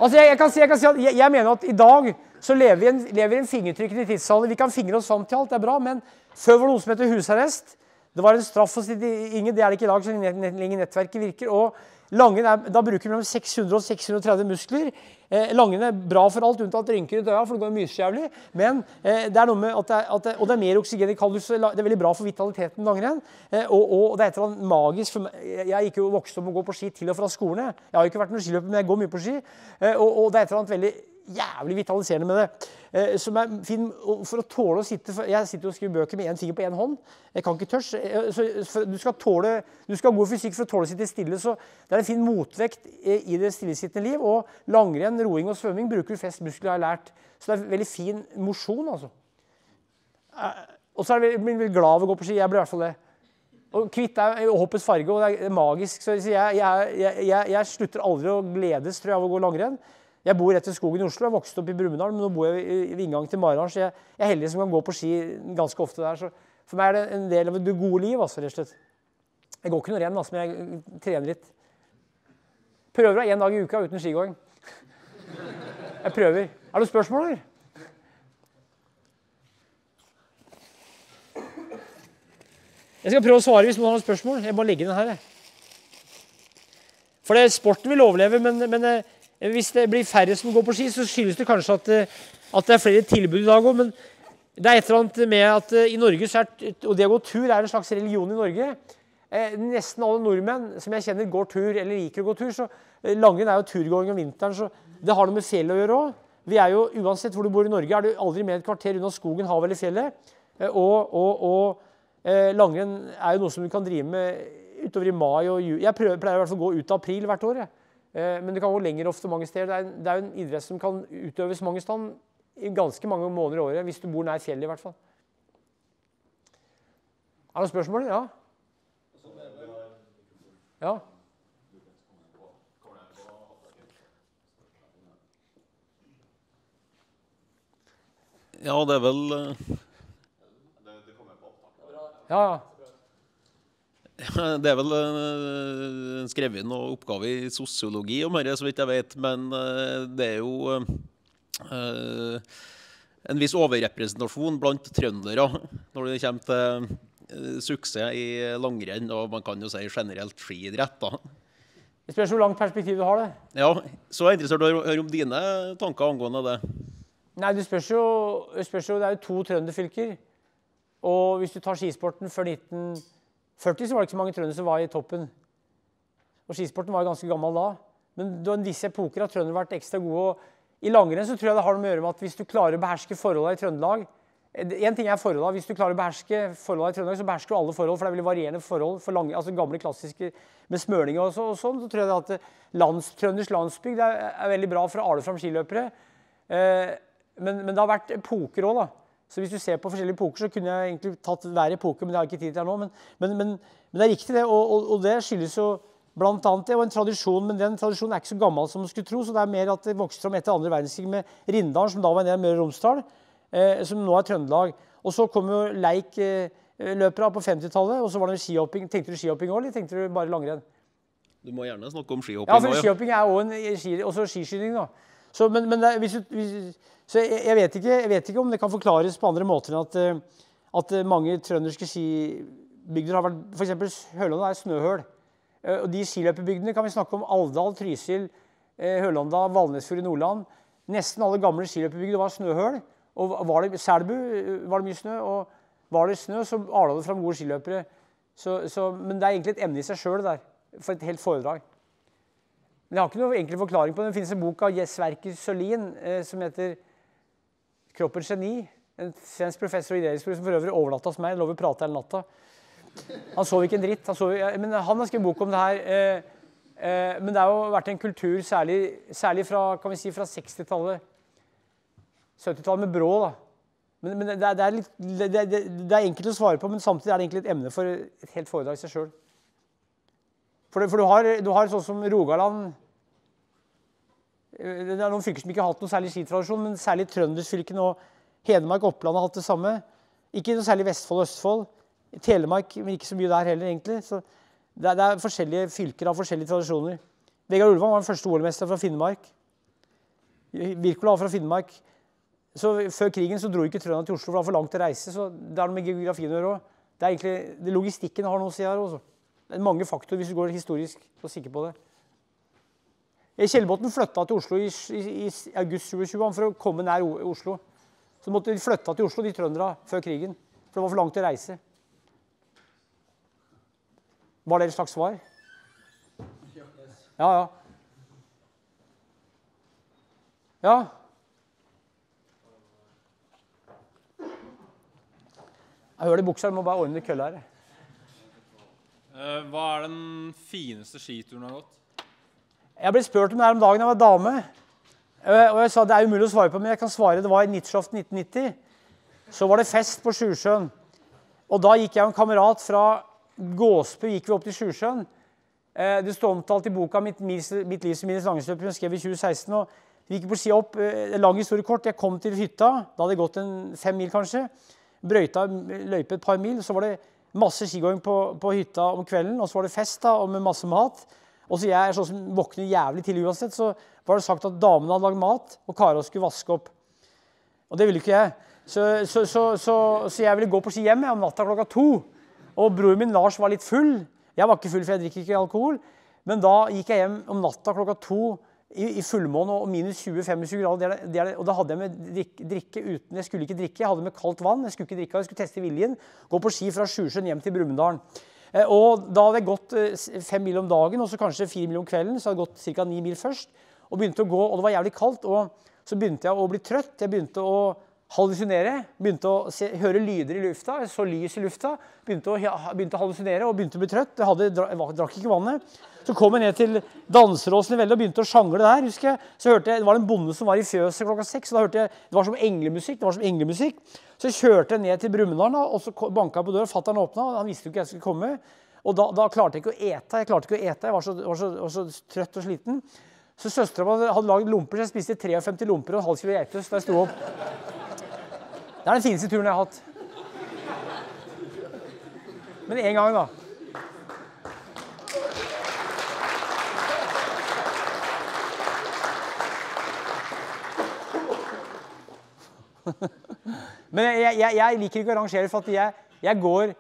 Altså, jeg, jeg, kan si, jeg, kan si, at jeg, jeg, mener at i dag så lever vi en, lever en fingertrykkende tidsalder. Vi kan fingre oss fram til alt, det er bra, men før var det noe som heter husarrest. Det var en straff å sitte inne. Det er det ikke i dag, så lenge nettverket virker. Og Langen er, da bruker vi mellom 600 og 630 muskler. Eh, Langen er bra for alt unntatt rynker i øya, for det går mye så jævlig. Men eh, det er noe med at det er, at det, og det er mer oksygen i kaldus. Det er veldig bra for vitaliteten langrenn. Eh, og, og, det er et eller annet magisk for meg. Jeg gikk jo vokst opp med å gå på ski til og fra skolene. Jeg har jo ikke vært noen skiløper, men jeg går mye på ski. Eh, og, og, det er et eller annet veldig jævlig vitaliserende med det. Eh, som er fin for å tåle å sitte Jeg sitter og skriver bøker med én finger på én hånd. Jeg kan ikke tørs. Eh, så du skal, tåle, du skal ha god fysikk for å tåle å sitte stille. Så det er en fin motvekt i det stillesittende liv. Og langrenn, roing og svømming bruker du flest muskler, har lært. Så det er veldig fin mosjon, altså. Eh, og så er jeg veldig glad av å gå på ski. Jeg blir i hvert fall det. Og Hvitt er håpets farge, og det er magisk. Så jeg, jeg, jeg, jeg slutter aldri å gledes tror jeg, av å gå langrenn. Jeg bor rett ved skogen i Oslo. Jeg vokste opp i Brumunddal, men nå bor jeg ved inngangen til Maridalen, så jeg, jeg, er heldig som kan gå på ski ganske ofte der. Så for meg er det en del av det gode liv. altså, rett og slett. Jeg går ikke noe renn, altså, men jeg trener litt. Prøver deg én dag i uka uten skigåing. Jeg prøver. Er det noen spørsmål, eller? Jeg skal prøve å svare hvis noen har noen spørsmål. Jeg må legge den her. For det, sporten vil overleve, men, men eh, hvis det blir færre som går på ski, så skyldes det kanskje at, eh, at det er flere tilbud i dag òg. Men det er et eller annet med at eh, i Norge så er, og det å gå tur er en slags religion i Norge. Eh, nesten alle nordmenn som jeg kjenner, går tur eller liker å gå tur. så eh, Langrenn er jo turgåing om vinteren, så det har noe med fjellet å gjøre òg. Vi er jo, Uansett hvor du bor i Norge, er du aldri mer et kvarter unna skogen, havet eller fjellet. Eh, og, og, og eh, langrenn er jo noe som du kan drive med utover i mai og juli. Jeg prøver, pleier i hvert fall å gå ut av april hvert år. Jeg. Eh, men det kan gå lenger ofte mange steder. Det er, det er en idrett som kan utøves mange steder i ganske mange måneder i året, hvis du bor nær fjellet i hvert fall. Er det noen spørsmål? Ja? Ja? Ja, det er vel Ja, ja. Det er vel uh, skrevet noe oppgave i sosiologi om dette, så vidt jeg vet. Men uh, det er jo uh, en viss overrepresentasjon blant trøndere når det kommer til suksess i langrenn, og man kan jo si generelt skiidrett. da. Det spørs hvor langt perspektiv du har det. Ja, Så er interessert i å høre om dine tanker angående det. Nei, det spørs jo, det spørs jo Det er jo to trønderfylker. Og hvis du tar skisporten før 1940, så var det ikke så mange trøndere som var i toppen. Og skisporten var jo ganske gammel da. Men det var visse epoker har trøndere vært ekstra gode. Og I langrenn så tror jeg det har noe med å gjøre med at hvis du klarer å beherske forholdene i Trøndelag en ting er forholdene. Hvis du klarer å beherske forholdene i Trøndelag, så behersker du alle forhold. For det er veldig varierende forhold for lange, altså gamle klassiske med smøring og, så, og sånn. Så tror jeg at lands, Trønders landsbygd er, er, veldig bra for å ale fram skiløpere. Eh, men, men, det har vært epoker òg, da. Så hvis du ser på forskjellige epoker, så kunne jeg egentlig tatt hver epoke, men det har jeg ikke tid til nå. Men, men, men, det er riktig, det. Og, og, og det skyldes jo annet det, og en tradisjon, men den tradisjonen er ikke så gammel som man skulle tro. Så det er mer at det vokste fram etter andre verdenskrig med Rindalen, som da var en del av Møre og Romsdal eh, som nå er Trøndelag. Og så kom jo Leik-løpere eh, på 50-tallet, og så var det skihopping. Tenkte du skihopping òg, eller tenkte du bare langrenn? Du må gjerne snakke om skihopping. Ja, for skihopping er òg en ski, skiskyting. da. Så, men, men det, hvis, hvis, så jeg, jeg, vet ikke, jeg, vet ikke, om det kan forklares på andre måter enn at, eh, at mange trønderske skibygder har vært F.eks. Hølånda er snøhøl. Og de skiløperbygdene kan vi snakke om. Alvdal, Trysil, Hølanda, Valnesfjord i Nordland. Nesten alle gamle skiløperbygder var snøhøl. Og var det Selbu var det mye snø, og var det snø, så ala det fram gode skiløpere. Så, så, men det er egentlig et emne i seg sjøl for et helt foredrag. Men jeg har ikke noen enkel forklaring på det. Det finnes en bok av Sverker Sølin eh, som heter 'Kroppens geni'. En svensk professor i idéhistorie som for øvrig overnatta hos meg. Lå og prate hele natta. Han sov ikke en dritt. Han sov, men han har skrevet bok om det her. Eh, eh, men det har jo vært en kultur, særlig, særlig fra, si, fra 60-tallet 70-tallet med Brå. da. Men, men det, er, det, er litt, det, det, er enkelt å svare på, men samtidig er det egentlig et emne for et helt foredrag i seg sjøl. For, for du, har, du, har, sånn som Rogaland Det er noen fylker som ikke har hatt noe særlig skitradisjon, men særlig trøndersfylkene og Hedmark og Oppland har hatt det samme. Ikke noe særlig Vestfold og Østfold. Telemark, men ikke så mye der heller, egentlig. Så det er, det er forskjellige fylker av forskjellige tradisjoner. Vegard Ulvang var den første OL-mester fra Finnmark. Wirkola fra Finnmark. Så Før krigen så dro ikke trønderne til Oslo, for det var for langt å reise. så Det er noe med geografien å gjøre òg. Logistikken har noe å si her også. Det er mange faktorer hvis du går historisk og sikker på det. Kjellbotn flytta til Oslo i, i, i august 2020 for å komme nær Oslo. Så måtte de flytta til Oslo, de trønderne, før krigen. For det var for langt å reise. Var det et slags svar? Ja, ja. Ja. Jeg hører det i buksa, du må bare ordne kølla her. Eh, hva er den fineste skituren du har gått? Jeg ble spurt om det her om dagen jeg var dame. Eh, og jeg sa det er umulig å svare på, men jeg kan svare. Det var i Nitsjoft 1990. Så var det fest på Sjusjøen. Og da gikk jeg og en kamerat fra Gåsbu gikk vi opp til Sjusjøen. Eh, det står omtalt i boka 'Mitt, mitt liv som minnes langrennsløper', som skrev i 2016. og Vi gikk på ski opp. Lang historie kort. Jeg kom til hytta. Da hadde jeg gått en fem mil, kanskje brøyta løype et par mil. Så var det masse skigåing på, på, hytta om kvelden, og så var det fest da, og med masse mat. Og så jeg er sånn som våkner jævlig tidlig uansett, så var det sagt at damene hadde lagd mat, og kara skulle vaske opp. Og det ville ikke jeg. Så, så, så, så jeg ville gå på ski hjem om natta klokka to. Og broren min Lars var litt full. Jeg var ikke full, for jeg drikker ikke alkohol. Men da gikk jeg hjem om natta klokka to i, i fullmåne og minus 20-25 grader. Det det og da hadde jeg med drikke, drikke, uten Jeg skulle ikke drikke, jeg hadde med kaldt vann. Jeg skulle ikke drikke, jeg skulle teste viljen. Gå på ski fra Sjusjøen hjem til Brumunddal. Eh, og da hadde jeg gått eh, fem mil om dagen og så kanskje fire mil om kvelden. Så hadde jeg gått ca. ni mil først. Og begynte å gå, og det var jævlig kaldt. Og så begynte jeg å bli trøtt. Jeg begynte å hallusinere. Begynte å se, høre lyder i lufta. Jeg så lys i lufta. Begynte å, begynte å hallusinere og begynte å bli trøtt. Jeg, hadde, jeg drakk ikke vannet. Så kom jeg ned til Danseråsen i Velde og begynte å sjangle der. husker jeg. Så hørte jeg, Det var en bonde som var i fjøset klokka seks. og da hørte jeg, Det var som englemusikk. det var som englemusikk. Så jeg ned til Brumunddal, og så banka jeg på døra. Fatter'n åpna, og han visste jo ikke jeg skulle komme. Og da, da, klarte jeg ikke å ete. Jeg klarte ikke å ete, jeg var så, var så, var så trøtt og sliten. Så søstera hadde, hadde lagd lomper, så jeg spiste 53 lomper og en halv kilo geitost da jeg sto opp. Det er den fineste turen jeg har hatt. Men én gang, da. <laughs> Men jeg, jeg, jeg, liker ikke å rangere, for jeg, jeg går,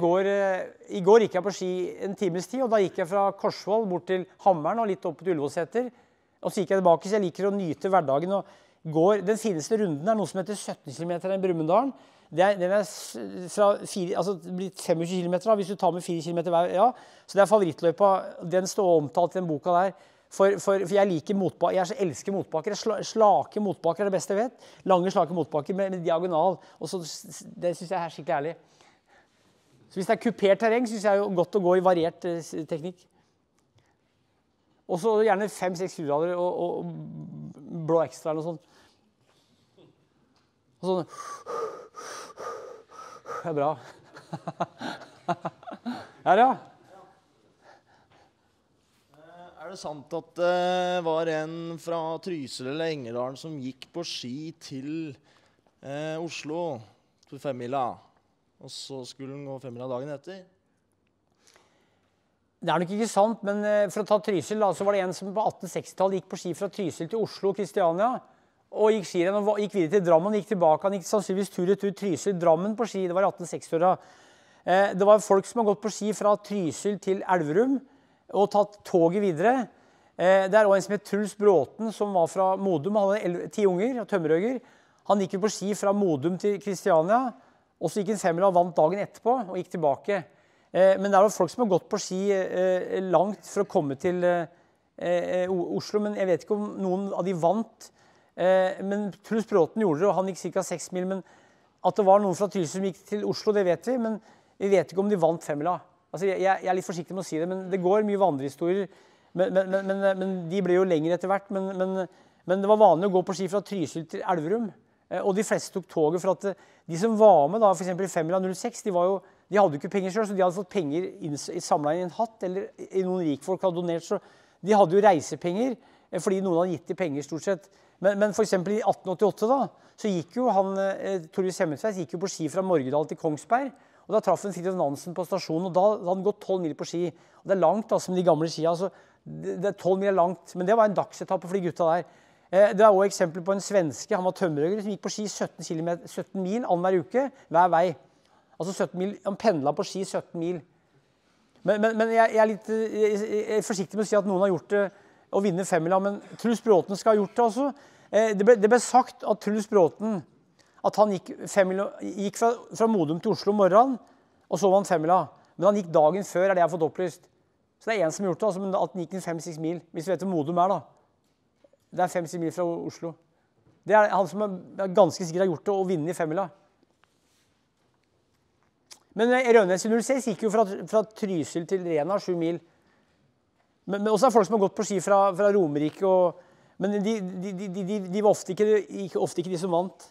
går eh, I går gikk jeg på ski en times tid, og da gikk jeg fra Korsvoll bort til Hammeren og litt opp til Ullevålseter. Og så gikk jeg tilbake, så jeg liker å nyte hverdagen. og går, Den fineste runden er noe som heter 17 km i Brumunddalen. Den er fra fire, altså blitt 25 km hvis du tar med 4 km hver. Ja. Så det er favorittløypa. Den står omtalt i den boka der. For, for, for jeg liker motbakker. Jeg elsker motbakere. Sla, slake motbakere er det beste jeg vet. Lange, slake motbakker med, med diagonal. Og så, det syns jeg er skikkelig ærlig. Så hvis det er kupert terreng, syns jeg er godt å gå i variert eh, teknikk. Og så gjerne fem-seks hurrader og, og, blå ekstra eller noe sånt. Og sånn Det er bra. Her, <laughs> ja. Det sant at det var en fra Trysil eller Engerdalen som gikk på ski til eh, Oslo på femmila, og så skulle han gå femmila dagen etter? Det er nok ikke sant, men eh, for å ta Trysil, da, så var det en som på 1860-tallet gikk på ski fra Trysil til Oslo og Kristiania. Og gikk skirenn og gikk videre til Drammen. gikk tilbake, Han gikk sannsynligvis tur-retur Trysil-Drammen på ski. Det var i 1860-åra. Eh, det var folk som har gått på ski fra Trysil til Elverum og tatt toget videre. Eh, det er også en som het Truls Bråten, som var fra Modum. Han hadde ti unger og tømmerhogger. Han gikk jo på ski fra Modum til Kristiania. Og så gikk han femmila og vant dagen etterpå og gikk tilbake. Eh, men det er jo folk som har gått på ski eh, langt for å komme til Oslo. Men jeg vet ikke om noen av de vant. Men Truls Bråten gjorde det, og han gikk ca. seks mil. Men at det var noen fra Trysil som gikk til Oslo, det vet vi. Men vi vet ikke om de vant femmila. Altså, jeg, jeg, er litt forsiktig med å si det, men det går mye vandrehistorier. Men, men, men, men, de ble jo lengre etter hvert. Men, det var vanlig å gå på ski fra Trysil til Elverum. Og de fleste tok toget. for at de som var med da, for i femmila 06, de jo de hadde jo ikke penger sjøl, så de hadde fått penger samla i en hatt. Eller noen rikfolk hadde donert. Så de hadde jo reisepenger eh, fordi noen hadde gitt dem penger, stort sett. Men, men f.eks. i 1888 da, så gikk jo han, eh, Torjus Hemmetsveis gikk jo på ski fra Morgedal til Kongsberg. Og Da traff hun Fridtjof Nansen på stasjonen, og da hadde han gått 12 mil på ski. og Det er langt, altså, med de gamle skia. Altså, det, det, 12 mil er langt, men det var en dagsetappe for de gutta der. Eh, det er også eksempel på en svenske han var tømmerhogger, som gikk på ski 17, km, 17 mil annenhver uke hver vei. Altså 17 mil, Han pendla på ski 17 mil. Men, men, men jeg, jeg, er litt jeg er forsiktig med å si at noen har gjort det å vinne femmila. Men Truls Bråten skal ha gjort det også. Eh, det ble, det ble sagt at Truls Bråten at han gikk, femmila, gikk fra, fra, Modum til Oslo om morgenen, og så var han femmila. Men han gikk dagen før, er det jeg har fått opplyst. Så det er én som har gjort det. Altså, men at han gikk fem-seks mil. Hvis du vet hvor Modum er, da. Det er fem-seks mil fra Oslo. Det er han som er ganske sikkert har gjort det, å vinne i femmila. Men Rønnes i 06 gikk jo fra, fra Trysil til Rena, sju mil. Men, men også er folk som har gått på ski fra, fra Romerike. Og, men de, de, de, de, var ofte ikke, ofte ikke, de som vant.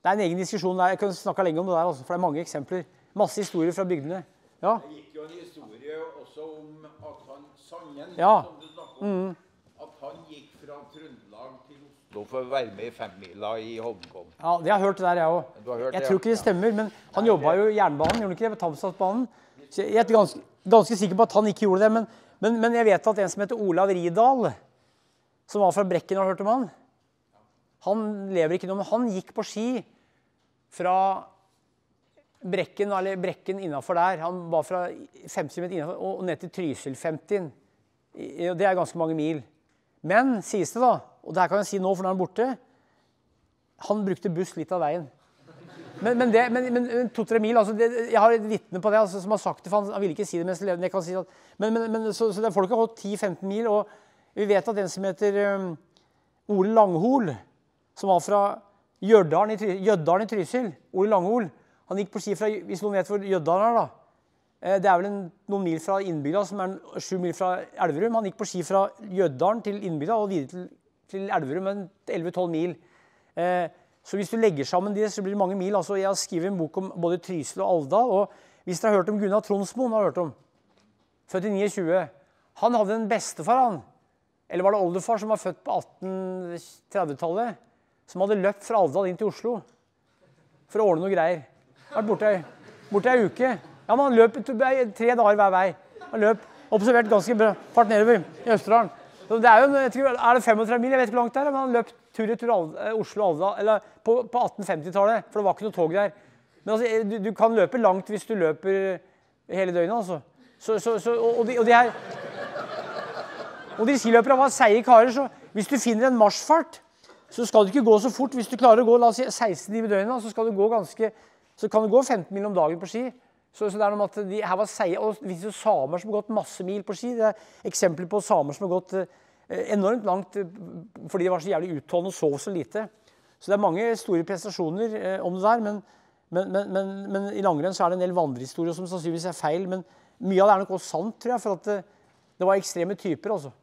Det er en egen diskusjon der. Jeg kunne snakke lenge om det der, for det er mange eksempler. Masse historier fra bygdene. Ja. Det gikk jo en historie også om at han Sangen, ja. som du snakker om, mm. at han gikk fra Trøndelag til Oslo for å være med i femmila i Holmenkollen. Ja, det har jeg hørt det der, jeg òg. Jeg tror ikke det stemmer, men han jobba jo i jernbanen, gjorde han ikke det? På Tamsdalsbanen. Jeg er ganske, ganske, sikker på at han ikke gjorde det, men, men, men, jeg vet at en som heter Olav Ridal, som var fra Brekken, har hørt om han? Han lever ikke noe, men han gikk på ski fra Brekken, eller Brekken innafor der. Han var fra 50 meter innafor og ned til Trysil 50. Det er ganske mange mil. Men, sies det da, og det her kan jeg si nå, for nå er han borte Han brukte buss litt av veien. Men, men, men, men to-tre mil altså det, Jeg har et vitne på det altså, som har sagt det, for han, han ville ikke si det mens han levde. Si at, men, så, så det, folk har gått 10-15 mil, og vi vet at en som heter um, Ole Langhol, som var fra Jøddalen i, Jøddalen i Trysil Ole Langol. han gikk på ski fra Hvis noen vet hvor Jøddalen er, da? Eh, det er vel en, noen mil fra innbygda, som er sju mil fra Elverum. Han gikk på ski fra Jøddalen til innbygda og videre til, til Elverum, 11-12 mil. Eh, så hvis du legger sammen de, så blir det mange mil. Altså, jeg har skrevet en bok om både Trysil og Alvdal. og Hvis dere har hørt om Gunnar Tronsmoen, har hørt om, født i 29 Han hadde en bestefar, han. Eller var det oldefar som var født på 1830-tallet? Som hadde løpt fra Alvdal inn til Oslo for å ordne noe greier. Vært borte, borte ei uke. Ja, men Han løp tre dager hver vei. Han løp observert ganske bra fart nedover i Østerdalen. Det er, jo, tror, er det 35 mil? Jeg vet ikke hvor langt det er, men han løp tur-retur eh, Oslo-Alvdal eller på, på 1850-tallet, for det var ikke noe tog der. Men altså, eh, du, du kan løpe langt hvis du løper hele døgnet, altså. Så, så, så, og, og, de, og de her og de skiløperne var seige karer, så hvis du finner en marsjfart, så skal du ikke gå så fort. Hvis du klarer å gå la oss si, 16 timer i døgnet, så, skal du gå ganske, så kan du gå 15 mil om dagen på ski. Så, så det er noe med at de her var seie, Og det finnes jo samer som har gått masse mil på ski. Det er eksempler på samer som har gått eh, enormt langt eh, fordi de var så jævlig utholdende og sov så lite. Så det er mange store prestasjoner eh, om det der. Men, men, men, men, i langrenn så er det en del vandrehistorier som sannsynligvis er feil. Men mye av det er nok også sant, tror jeg. For at det, det var ekstreme typer, altså.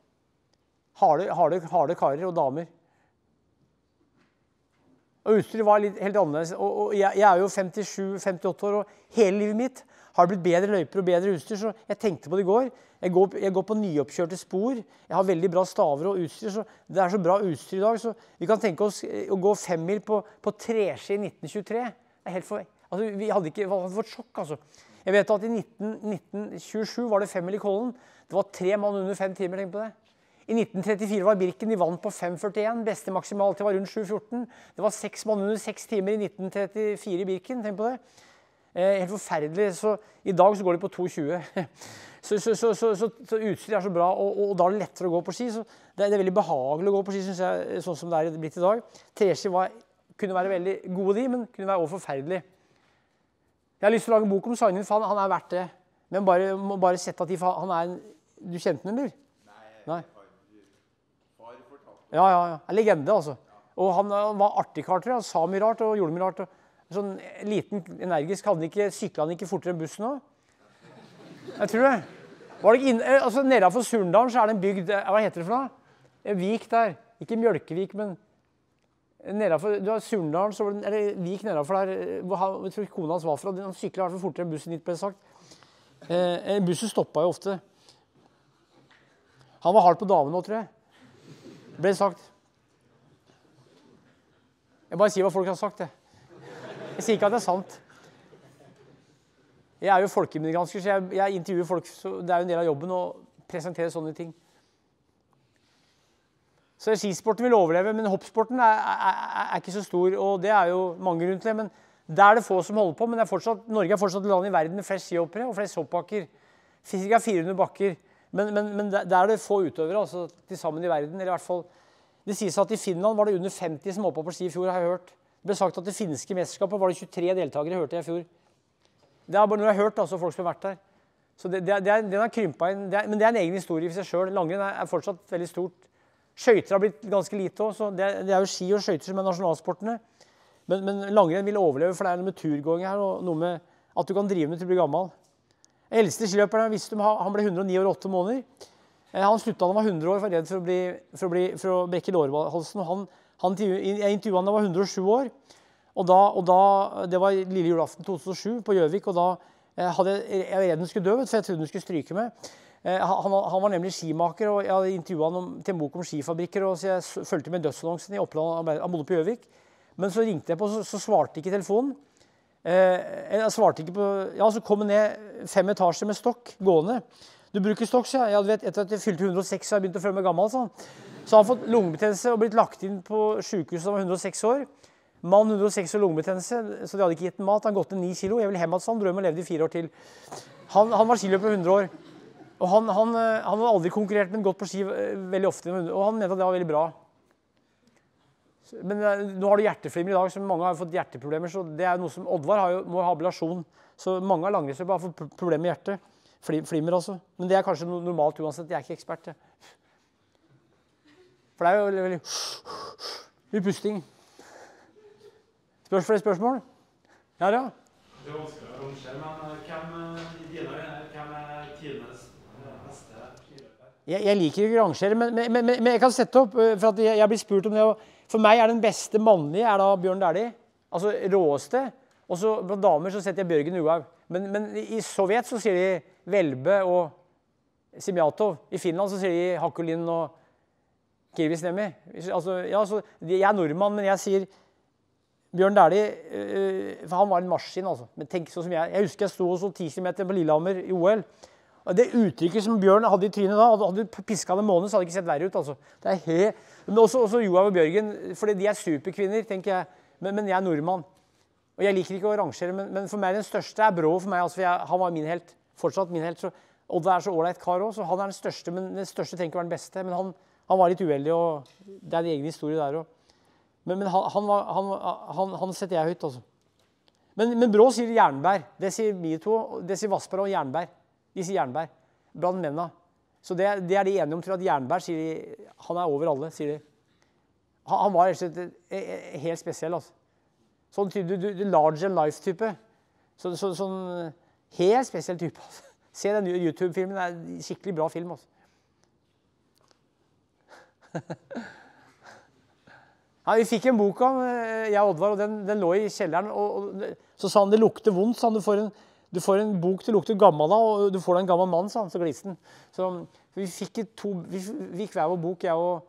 Harde, harde, harde karer og damer. Og utstyret var litt, helt annerledes. Og, og jeg, jeg er jo 57-58 år, og hele livet mitt har det blitt bedre løyper og bedre utstyr. Så jeg tenkte på det i går. Jeg går, jeg går på nyoppkjørte spor. Jeg har veldig bra staver og utstyr. så Det er så bra utstyr i dag. Så vi kan tenke oss eh, å gå femmil på, på treski i 1923. Det er helt for, altså, vi hadde ikke vi hadde fått sjokk, altså. Jeg vet at i 19, 1927 var det femmil i Kollen. Det var tre mann under fem timer. Tenk på det. I 1934 var Birken i vann på 5,41. Beste maksimaltid var rundt 7,14. Det var seks mann under seks timer i 1934 i Birken. Tenk på det. Eh, helt forferdelig. Så i dag så går de på 2,20. <laughs> Så, så, så, så, utstyret er så bra, og, og, da er det lettere å gå på ski. Så det, er, det er veldig behagelig å gå på ski, synes jeg, sånn som det er blitt i dag. Treski var, kunne være veldig gode, de, men kunne være også forferdelig. Jeg har lyst til å lage en bok om Sagnhild, for han, han er verdt det. Men bare, må bare sette at de, han er en, Du kjente ham, eller? Nei. Ja, ja, ja. En legende, altså. Og han eh, var artig kar, tror jeg. Han sa mye rart og gjorde mye rart. Sånn liten, energisk. Han Sykla han ikke fortere enn bussen òg? Jeg tror det. Var det ikke inn, eh, altså Nedenfor Surndalen så er det en bygd eh, Hva heter det for noe? En vik der. Ikke Mjølkevik, men nedenfor, du har Surndalen, så var det eller vik nedenfor der hvor han, jeg tror kona hans var fra. Han sykla i hvert fall fortere enn bussen dit, ble det sagt. Eh, bussen stoppa jo ofte. Han var hard på damene òg, tror jeg. Det sagt. Jeg bare sier hva folk har sagt, jeg. Jeg sier ikke at det er sant. Jeg er jo folkeimmigrantsker, så jeg, jeg intervjuer folk. så Det er jo en del av jobben å presentere sånne ting. Så skisporten vil overleve, men hoppsporten er, er, er, ikke så stor. Og det er jo mange rundt det. Men det er det få som holder på. Men er fortsatt, Norge er fortsatt landet i verden med flest skihoppere og flest hoppbakker. Ca. 400 bakker. Men, men, men der er det få utøvere altså, til sammen i verden. eller i hvert fall Det sies at i Finland var det under 50 som hoppa på ski i fjor. har jeg hørt. Det ble sagt at det finske mesterskapet var det 23 deltakere, hørte jeg i fjor. Det er bare noe jeg har hørt, altså folk som har vært der. Så det, det, er- Den har krympa inn, det er, men det er en egen historie i seg sjøl. Langrenn er, er fortsatt veldig stort. Skøyter har blitt ganske lite òg, det, det er jo ski og skøyter som er nasjonalsportene. Men, men langrenn vil overleve, for det er noe med turgåing her og noe med at du kan drive med til du blir gammel. Eldste skiløperen visste han ble 109 år og 8 måneder. Eh, Han slutta da han var 100 år, for redd for å, bli, for å, bli, for å brekke lårhalsen. Han, han, jeg intervjua han da han var 107 år. Og da, og da, Det var lille julaften 2007 på Gjøvik. og da eh, hadde jeg, var redd han skulle dø, for jeg trodde han skulle stryke med. Eh, han, han var nemlig skimaker, og jeg hadde intervjua han om, til en bok om skifabrikker. og så Jeg fulgte med dødsannonsen i Oppland. Han bodde på Gjøvik. Men så ringte jeg på, så, så svarte ikke telefonen. Eh, jeg svarte ikke på, ja, Så kom jeg ned fem etasjer med stokk gående. Du bruker stokk, sa jeg. Ja, du vet, etter at jeg fylte 106, så har jeg begynt å føle meg gammel. sa han. Så han fått lungebetennelse og blitt lagt inn på sykehuset da han var 106 år. Mann 106 og lungebetennelse, så de hadde ikke gitt ham mat. Han gått ned 9 kilo. Jeg vil hjem igjen, sa han. Drømmen levde i fire år til. Han, han var skiløper i 100 år. Og han, han, eh, han hadde aldri konkurrert, men gått på ski eh, veldig ofte. Og han mente at det var veldig bra. Men eh, nå har du hjerteflimmer i dag, så mange har fått hjerteproblemer. Så det er noe som Oddvar har jo, må ha ablasjon. Så mange av langrennsløperne har fått problemer med hjertet. Flimmer altså. Men det er kanskje no- normalt uansett. Jeg er ikke ekspert. jeg. For det er jo veldig, veldig mye pusting. Spørs flere spørsmål? Ja, ja. Det er vanskelig å rangere, men eh, hvem eh, i dine øyne hvem er tidenes beste skiløper? Jeg, jeg liker ikke å rangere, men, men, men, men jeg kan sette opp. For at jeg, jeg blir spurt om det. og For meg er den beste mannlige er da Bjørn Dæhlie. Altså råeste. Og så blant damer så setter jeg Bjørgen Uhaug. Men, men i Sovjet så sier de Velbe og Simjatov. I Finland så sier de Hakulin og Kirvisnemi. Altså, ja, så, jeg er nordmann, men jeg sier Bjørn Dæhlie øh, For han var en maskin, altså. Men tenk sånn som jeg. Jeg husker jeg sto og så 10 km på Lillehammer i OL. Og Det uttrykket som Bjørn hadde i trynet da, hadde du piska han en måned, så hadde det ikke sett verre ut. altså. Det er he men også, også Johaug og Bjørgen, for de er superkvinner, tenker jeg. Men, men jeg er nordmann. Og jeg liker ikke å rangere, men, men for meg den største er Brå. for meg, altså, for jeg, Han var min helt. Fortsatt min helt. Så, Odd er så ålreit kar òg, så han er den største. Men den største trenger ikke være den beste. Men han, han var litt uheldig, og det er en egen historie der òg. Men, men han, han, var, han, setter jeg høyt, altså. Men, men Brå sier jernbær. Det sier vi to. Det sier Vassberg og jernbær. De sier jernbær. Blant mennene. Så det, det er de enige om. tror at Jernberg sier de, han er over alle, sier de. Han, han var eh, eh, helt spesiell. altså. Sånn type, du, du, large and life-type. Så, så, sånn helt spesiell type. altså. <laughs> Se den YouTube-filmen. Det er en skikkelig bra film. altså. <laughs> Ja, vi fikk en bok av eh, jeg og Oddvar, og den, den lå i kjelleren. Og, og, så sa han det lukter vondt. sa han, Du får en, du får en bok det lukter gammel av, og du får deg en gammel mann, sa han. Så gliste han. Så vi fikk, to, vi fikk hver vår bok, jeg og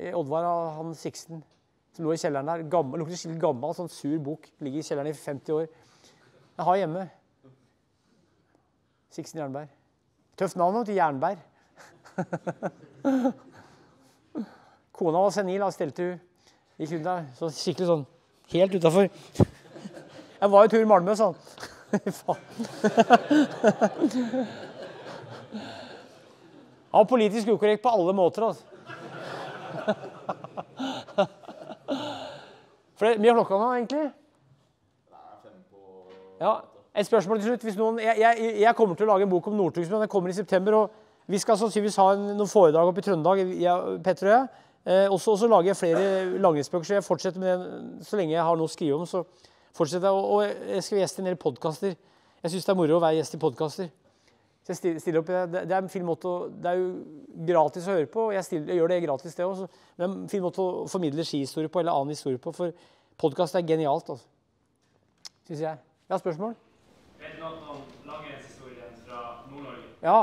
eh, Oddvar og han Sixten. Som lå i kjelleren der. Gammel, lukter skikkelig gammel, sånn sur bok. Ligger i kjelleren i 50 år. Jeg har hjemme. Sixten Jernberg. Tøft navn til Jernberg. <laughs> Kona var senil, da stelte hun. Gikk rundt der, så skikkelig sånn helt utafor. <laughs> Jeg var jo tur i Malmö, sa han. Faen. Han var politisk ukorrekt på alle måter, altså. For det, Mye av klokka nå, egentlig? Ja, Et spørsmål til slutt. Noen, jeg, jeg, jeg kommer til å lage en bok om Northug, den kommer i september. og Vi skal sannsynligvis ha en, noen foredrag oppe i Trøndelag, jeg, Petter og jeg. Eh, og så lager jeg flere langrennsbøker, så jeg fortsetter med det så lenge jeg har noe å skrive om. så fortsetter å Og, jeg skal være gjest i en del podkaster. Jeg syns det er moro å være gjest i podkaster. Så jeg stiller, opp, det. Er en fin måte å, det er jo gratis å høre på, og jeg, stiller, jeg gjør det gratis det. Men det er en fin måte å formidle skihistorie på, eller annen historie på. For podkast er genialt, altså. Syns jeg. Ja, spørsmål? Vet du noe om langrennshistorien fra Nord-Norge? Ja.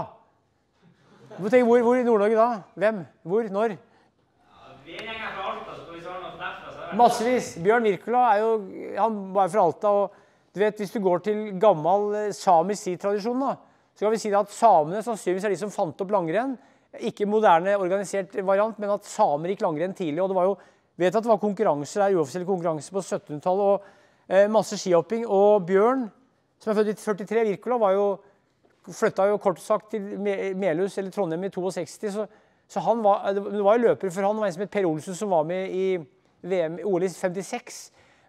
Du tenker, hvor, hvor i Nord-Norge da? Hvem? Hvor? Når? Vi er en gjeng her fra Alta, så hvis du har noe derfra, så er det Massevis. Bjørn Wirkola er jo han var fra Alta. og du vet, Hvis du går til gammel samisk samisk skitradisjon, da, så kan vi si at samene sannsynligvis er de som fant opp langrenn. Ikke moderne organisert variant, men at samer gikk langrenn tidlig. og det var jo, vet at det var konkurranser der, uoffisielle konkurranser på 1700-tallet. og eh, Masse skihopping. Og Bjørn, som er født i 43, Wirkola, var jo flytta jo kort sagt til Me- Melhus eller Trondheim i 62. Så, så han var, det var jo løper for han. Det var en som het Per Olsen som var med i VM, OL i 56.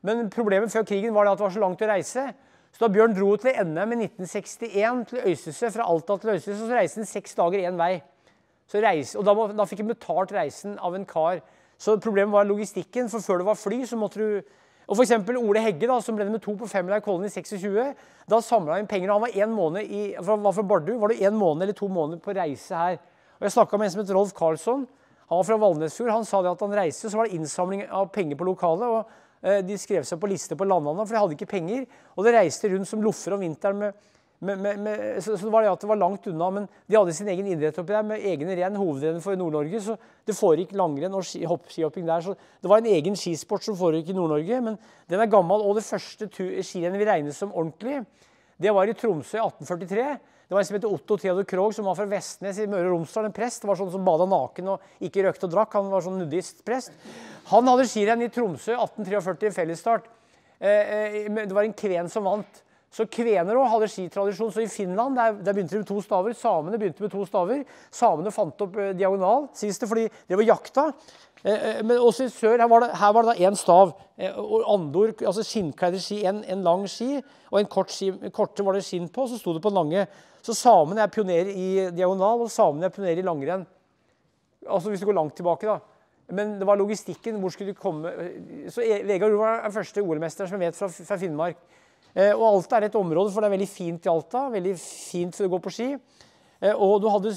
Men problemet før krigen var at det var så langt å reise. Så da Bjørn dro til NM i 1961 til Øystese, fra Alta til Øystese, så reiste han seks dager én vei. Reise, og da, må, da fikk han betalt reisen av en kar. Så problemet var logistikken, for før det var fly, så måtte du og eksempel Ole Hegge, da, som ble nummer to på femmila i Kollen i 26. Da samla han penger. Han var en måned i, var fra Bardu. Var det en måned eller to måneder på reise her. Og Jeg snakka med en som het Rolf Karlsson. Han var fra Valnesfjord. Han sa det at han reiste, så var det innsamling av penger på lokalet. og eh, De skrev seg på liste på landene, for de hadde ikke penger. Og de reiste rundt som loffer om vinteren. med, med, med, med så, så det var det at det var langt unna, men de hadde sin egen idrett oppi der med egne renn, hovedrenn for Nord-Norge. Så det foregikk langrenn og ski, hopp, der. Så det var en egen skisport som foregikk i Nord-Norge. Men den er gammel, og det første skirennet vi regnes som ordentlig, det var i Tromsø i 1843. Det var en som het Otto Theodor Krogh, som var fra Vestnes i Møre og Romsdal. En prest. Var sånn som bada naken og ikke røkte og drakk. Han var sånn nudistprest. Han hadde skirenn i Tromsø 1843 fellesstart. Eh, eh, det var en kven som vant. Så kvener òg hadde skitradisjon. Så i Finland der, der begynte de med to staver. Samene begynte med to staver. Samene fant opp eh, diagonal, sies fordi det var jakta. Men også i sør her var det, her var det da én stav. Og andor, altså skinnkledde ski, en, en lang ski og en kort ski. Korte var det skinn på, så sto det på den lange. Så samene er pionerer i diagonal, og samene er pionerer i langrenn. Altså hvis du går langt tilbake, da. Men det var logistikken. Hvor skulle du komme Så E- Vegard var den første OL-mesteren som jeg vet fra, fra Finnmark. Eh, og Alta er et område, for det er veldig fint i Alta. Veldig fint for å gå på ski. Eh, og du hadde,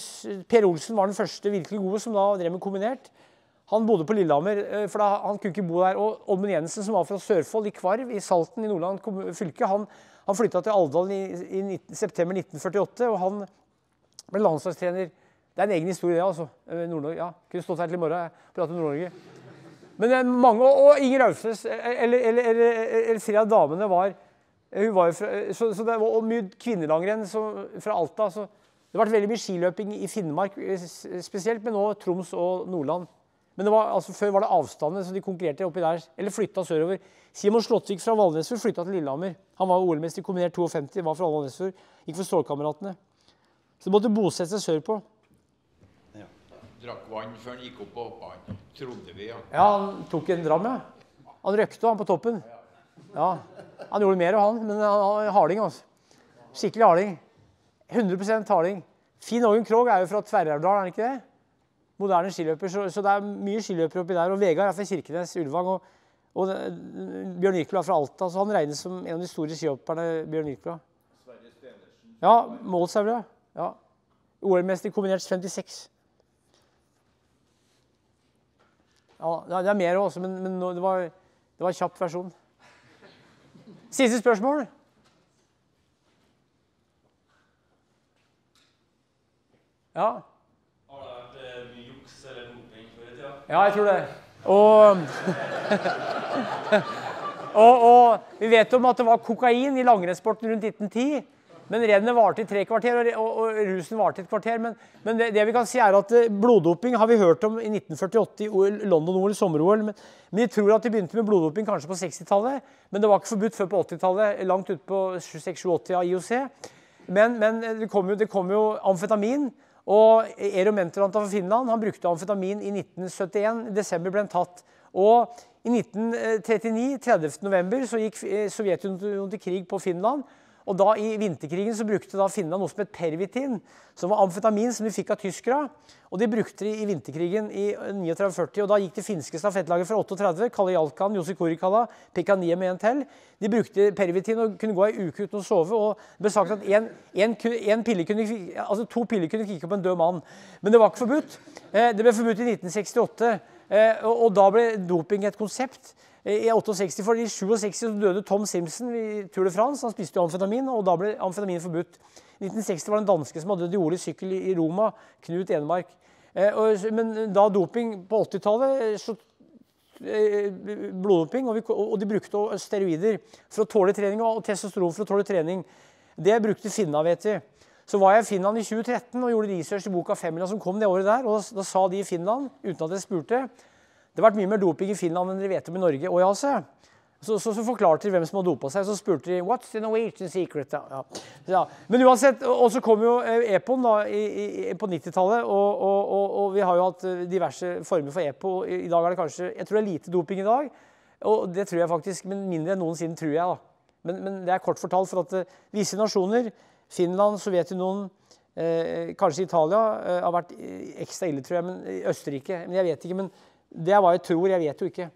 Per Olsen var den første virkelig gode som da drev med kombinert. Han bodde på Lillehammer, eh, for da, han kunne ikke bo der. Og Oddmund Jensen, som var fra Sørfold, i Kvarv, i Salten i Nordland fylke, han, han flytta til Alvdal i, i 19, september 1948. og han ble landslagstrener. Det er en egen historie, det. altså. Eh, ja. Kunne stått her til i morgen og pratet om Nord-Norge. Men er mange, og Inger Aursnes, eller, eller, eller, eller flere av damene var hun var jo fra, så, så det var og mye kvinnelangrenn fra Alta. Så, Det har vært veldig mye skiløping i Finnmark eh, spesielt, men nå Troms og Nordland. Men var, altså, før var det avstandene, så de konkurrerte oppi der. Eller flytta sørover. Simon Slåttvik fra Valnesfjord flytta til Lillehammer. Han var OL-mester i kombinert 52, var fra Valnesfjord. Gikk for Stålkameratene. Så måtte bosette seg sørpå. Drakk vann før han gikk opp og hoppa han. Trodde vi, ja. Ja, han tok en dram, ja. Han røkte, han på toppen. Ja, Han gjorde mer, han, men han harding. altså. Skikkelig harding. 100% harding. Finn Ågen Krogh er jo fra Tverrelvdal, er han ikke det? Moderne skiløper, så, så det er mye skiløpere oppi der. Og Vegard er fra Kirkenes, Ulvang. Og, og Bjørn Wirkola fra Alta, så han regnes som en av de store skihopperne. Bjørn Wirkola. Ja, Målsauer, ja. OL-mester i kombinert 56. Ja, det er mer også, men, men det, var, det var en kjapp versjon. Siste spørsmål. Ja. Har det vært eh, mye juks eller doping før i tida? Ja, jeg tror det. Og, <laughs> og, og vi vet om at det var kokain i langrennssporten rundt 1910. Men rennet varte i tre kvarter, og, og, rusen varte i et kvarter. Men, men det, det vi kan si er at eh, bloddoping har vi hørt om i 1948 i London-OL, sommer-OL. Men, men de tror at de begynte med bloddoping kanskje på 60-tallet. Men det var ikke forbudt før på 80-tallet, langt ut på 6-7-80 av IOC. Men, men eh, det kom jo, det kom jo amfetamin. Og Eero Mentoranta fra Finland han brukte amfetamin i 1971. I desember ble han tatt. Og i 1939, 30. november, så gikk eh, Sovjetunionen til krig på Finland. Og da I vinterkrigen så brukte da Finland noe som het pervitin, som var amfetamin som de fikk av tyskere. Og De brukte det i vinterkrigen i 39-40. og Da gikk det finske stafettlaget fra 38, Kalle Jalkan, Jussi Kurikala, med en til. De brukte pervitin og kunne gå ei uke uten å sove. og Det ble sagt at en, en, en pille kunne, altså to piller kunne kikke på en død mann. Men det var ikke forbudt. Eh, Det ble forbudt i 1968. eh, og da ble doping et konsept. Eh, I 68, for I 67 så døde Tom Simpson i Tour de France. Han spiste jo amfetamin, og da ble amfetamin forbudt. I 1960 var det en danske som hadde dødd i OL sykkel i Roma, Knut Enemark. Eh, men da doping på 80-tallet så eh, bloddoping, og, de brukte steroider for å tåle trening, og testosteron for å tåle trening. Det brukte Finna, vet vi. Så var jeg i Finland i 2013 og gjorde research i boka Femmila som kom det året der. og da sa de i Finland, uten at jeg spurte, det har vært mye mer doping i Finland enn dere vet om i Norge. Og ja, se. Så, så, så forklarte de hvem som hadde dopa seg. Så spurte de What's the Norwegian secret? Ja, ja. Men uansett, og så kom jo EPON EPOen da, i, i, på 90-tallet. Og, og, og, og vi har jo hatt eh, diverse former for EPO. I, I dag er det kanskje Jeg tror det er lite doping i dag. Og det tror jeg faktisk, men mindre enn noensinne, tror jeg. da. Men, men det er kort fortalt for at eh, visse nasjoner, Finland, Sovjetunionen, eh, kanskje Italia, eh, har vært eh, ekstra ille, tror jeg. Men eh, Østerrike Men jeg vet ikke. Men det er hva jeg tror. Jeg vet jo ikke.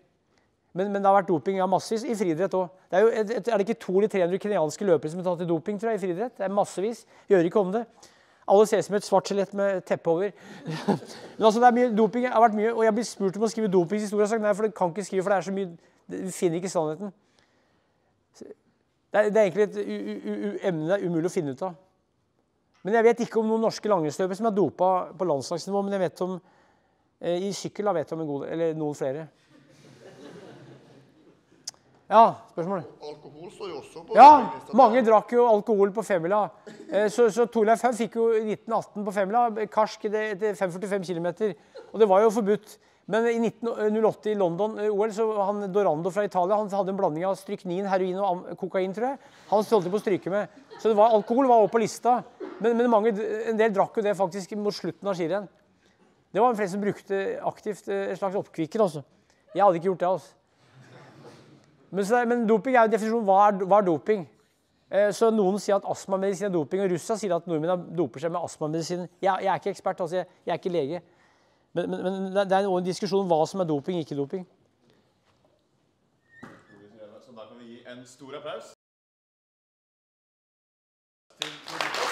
Men, men det har vært doping ja, massevis i friidrett òg. Er, er det ikke 200 eller 300 kenyanske løpere som er tatt i doping tror jeg, i friidrett? Det er massevis. Gjør ikke om det. Alle ser ut som et svart skjelett med teppe over. <laughs> men altså, det er mye doping. Har vært mye, og jeg blir spurt om å skrive dopingshistorie. Jeg har sagt nei, for det kan ikke skrive, for det er så mye Du finner ikke sannheten. Det er, det er egentlig et emne det er umulig å finne ut av. Men jeg vet ikke om noen norske langrennsløpere som er dopa på landslagsnivå. Men jeg vet om i sykkel da vet jeg om en god, eller noen flere. Ja, spørsmål? Alkohol står jo også på Ja, mange drakk jo alkohol på femmila. Eh, Så, så Torleif Haug fikk jo i 1918 på femmila karsk etter etter 545 km. Og det var jo forbudt. Men i 1908 i London eh, OL så han Dorando fra Italia han hadde en blanding av stryknin, heroin og kokain, tror jeg. Han holdt på å stryke med. Så det var, alkohol var også på lista. Men, men mange, en del drakk jo det faktisk mot slutten av skirenn. Det var flere som brukte aktivt et en slags oppkvikker. altså. Jeg hadde ikke gjort det. altså. Men, så, men doping er jo definisjonen. Hva hva er doping? Eh, Så Noen sier at astmamedisin er doping, og Russland sier at nordmenn er- doper seg med astmamedisin. Jeg, jeg er ikke ekspert, altså jeg, jeg er ikke lege. Men, men, men det er- en diskusjon om hva som er doping, ikke doping. Så da kan vi gi en stor applaus. Til-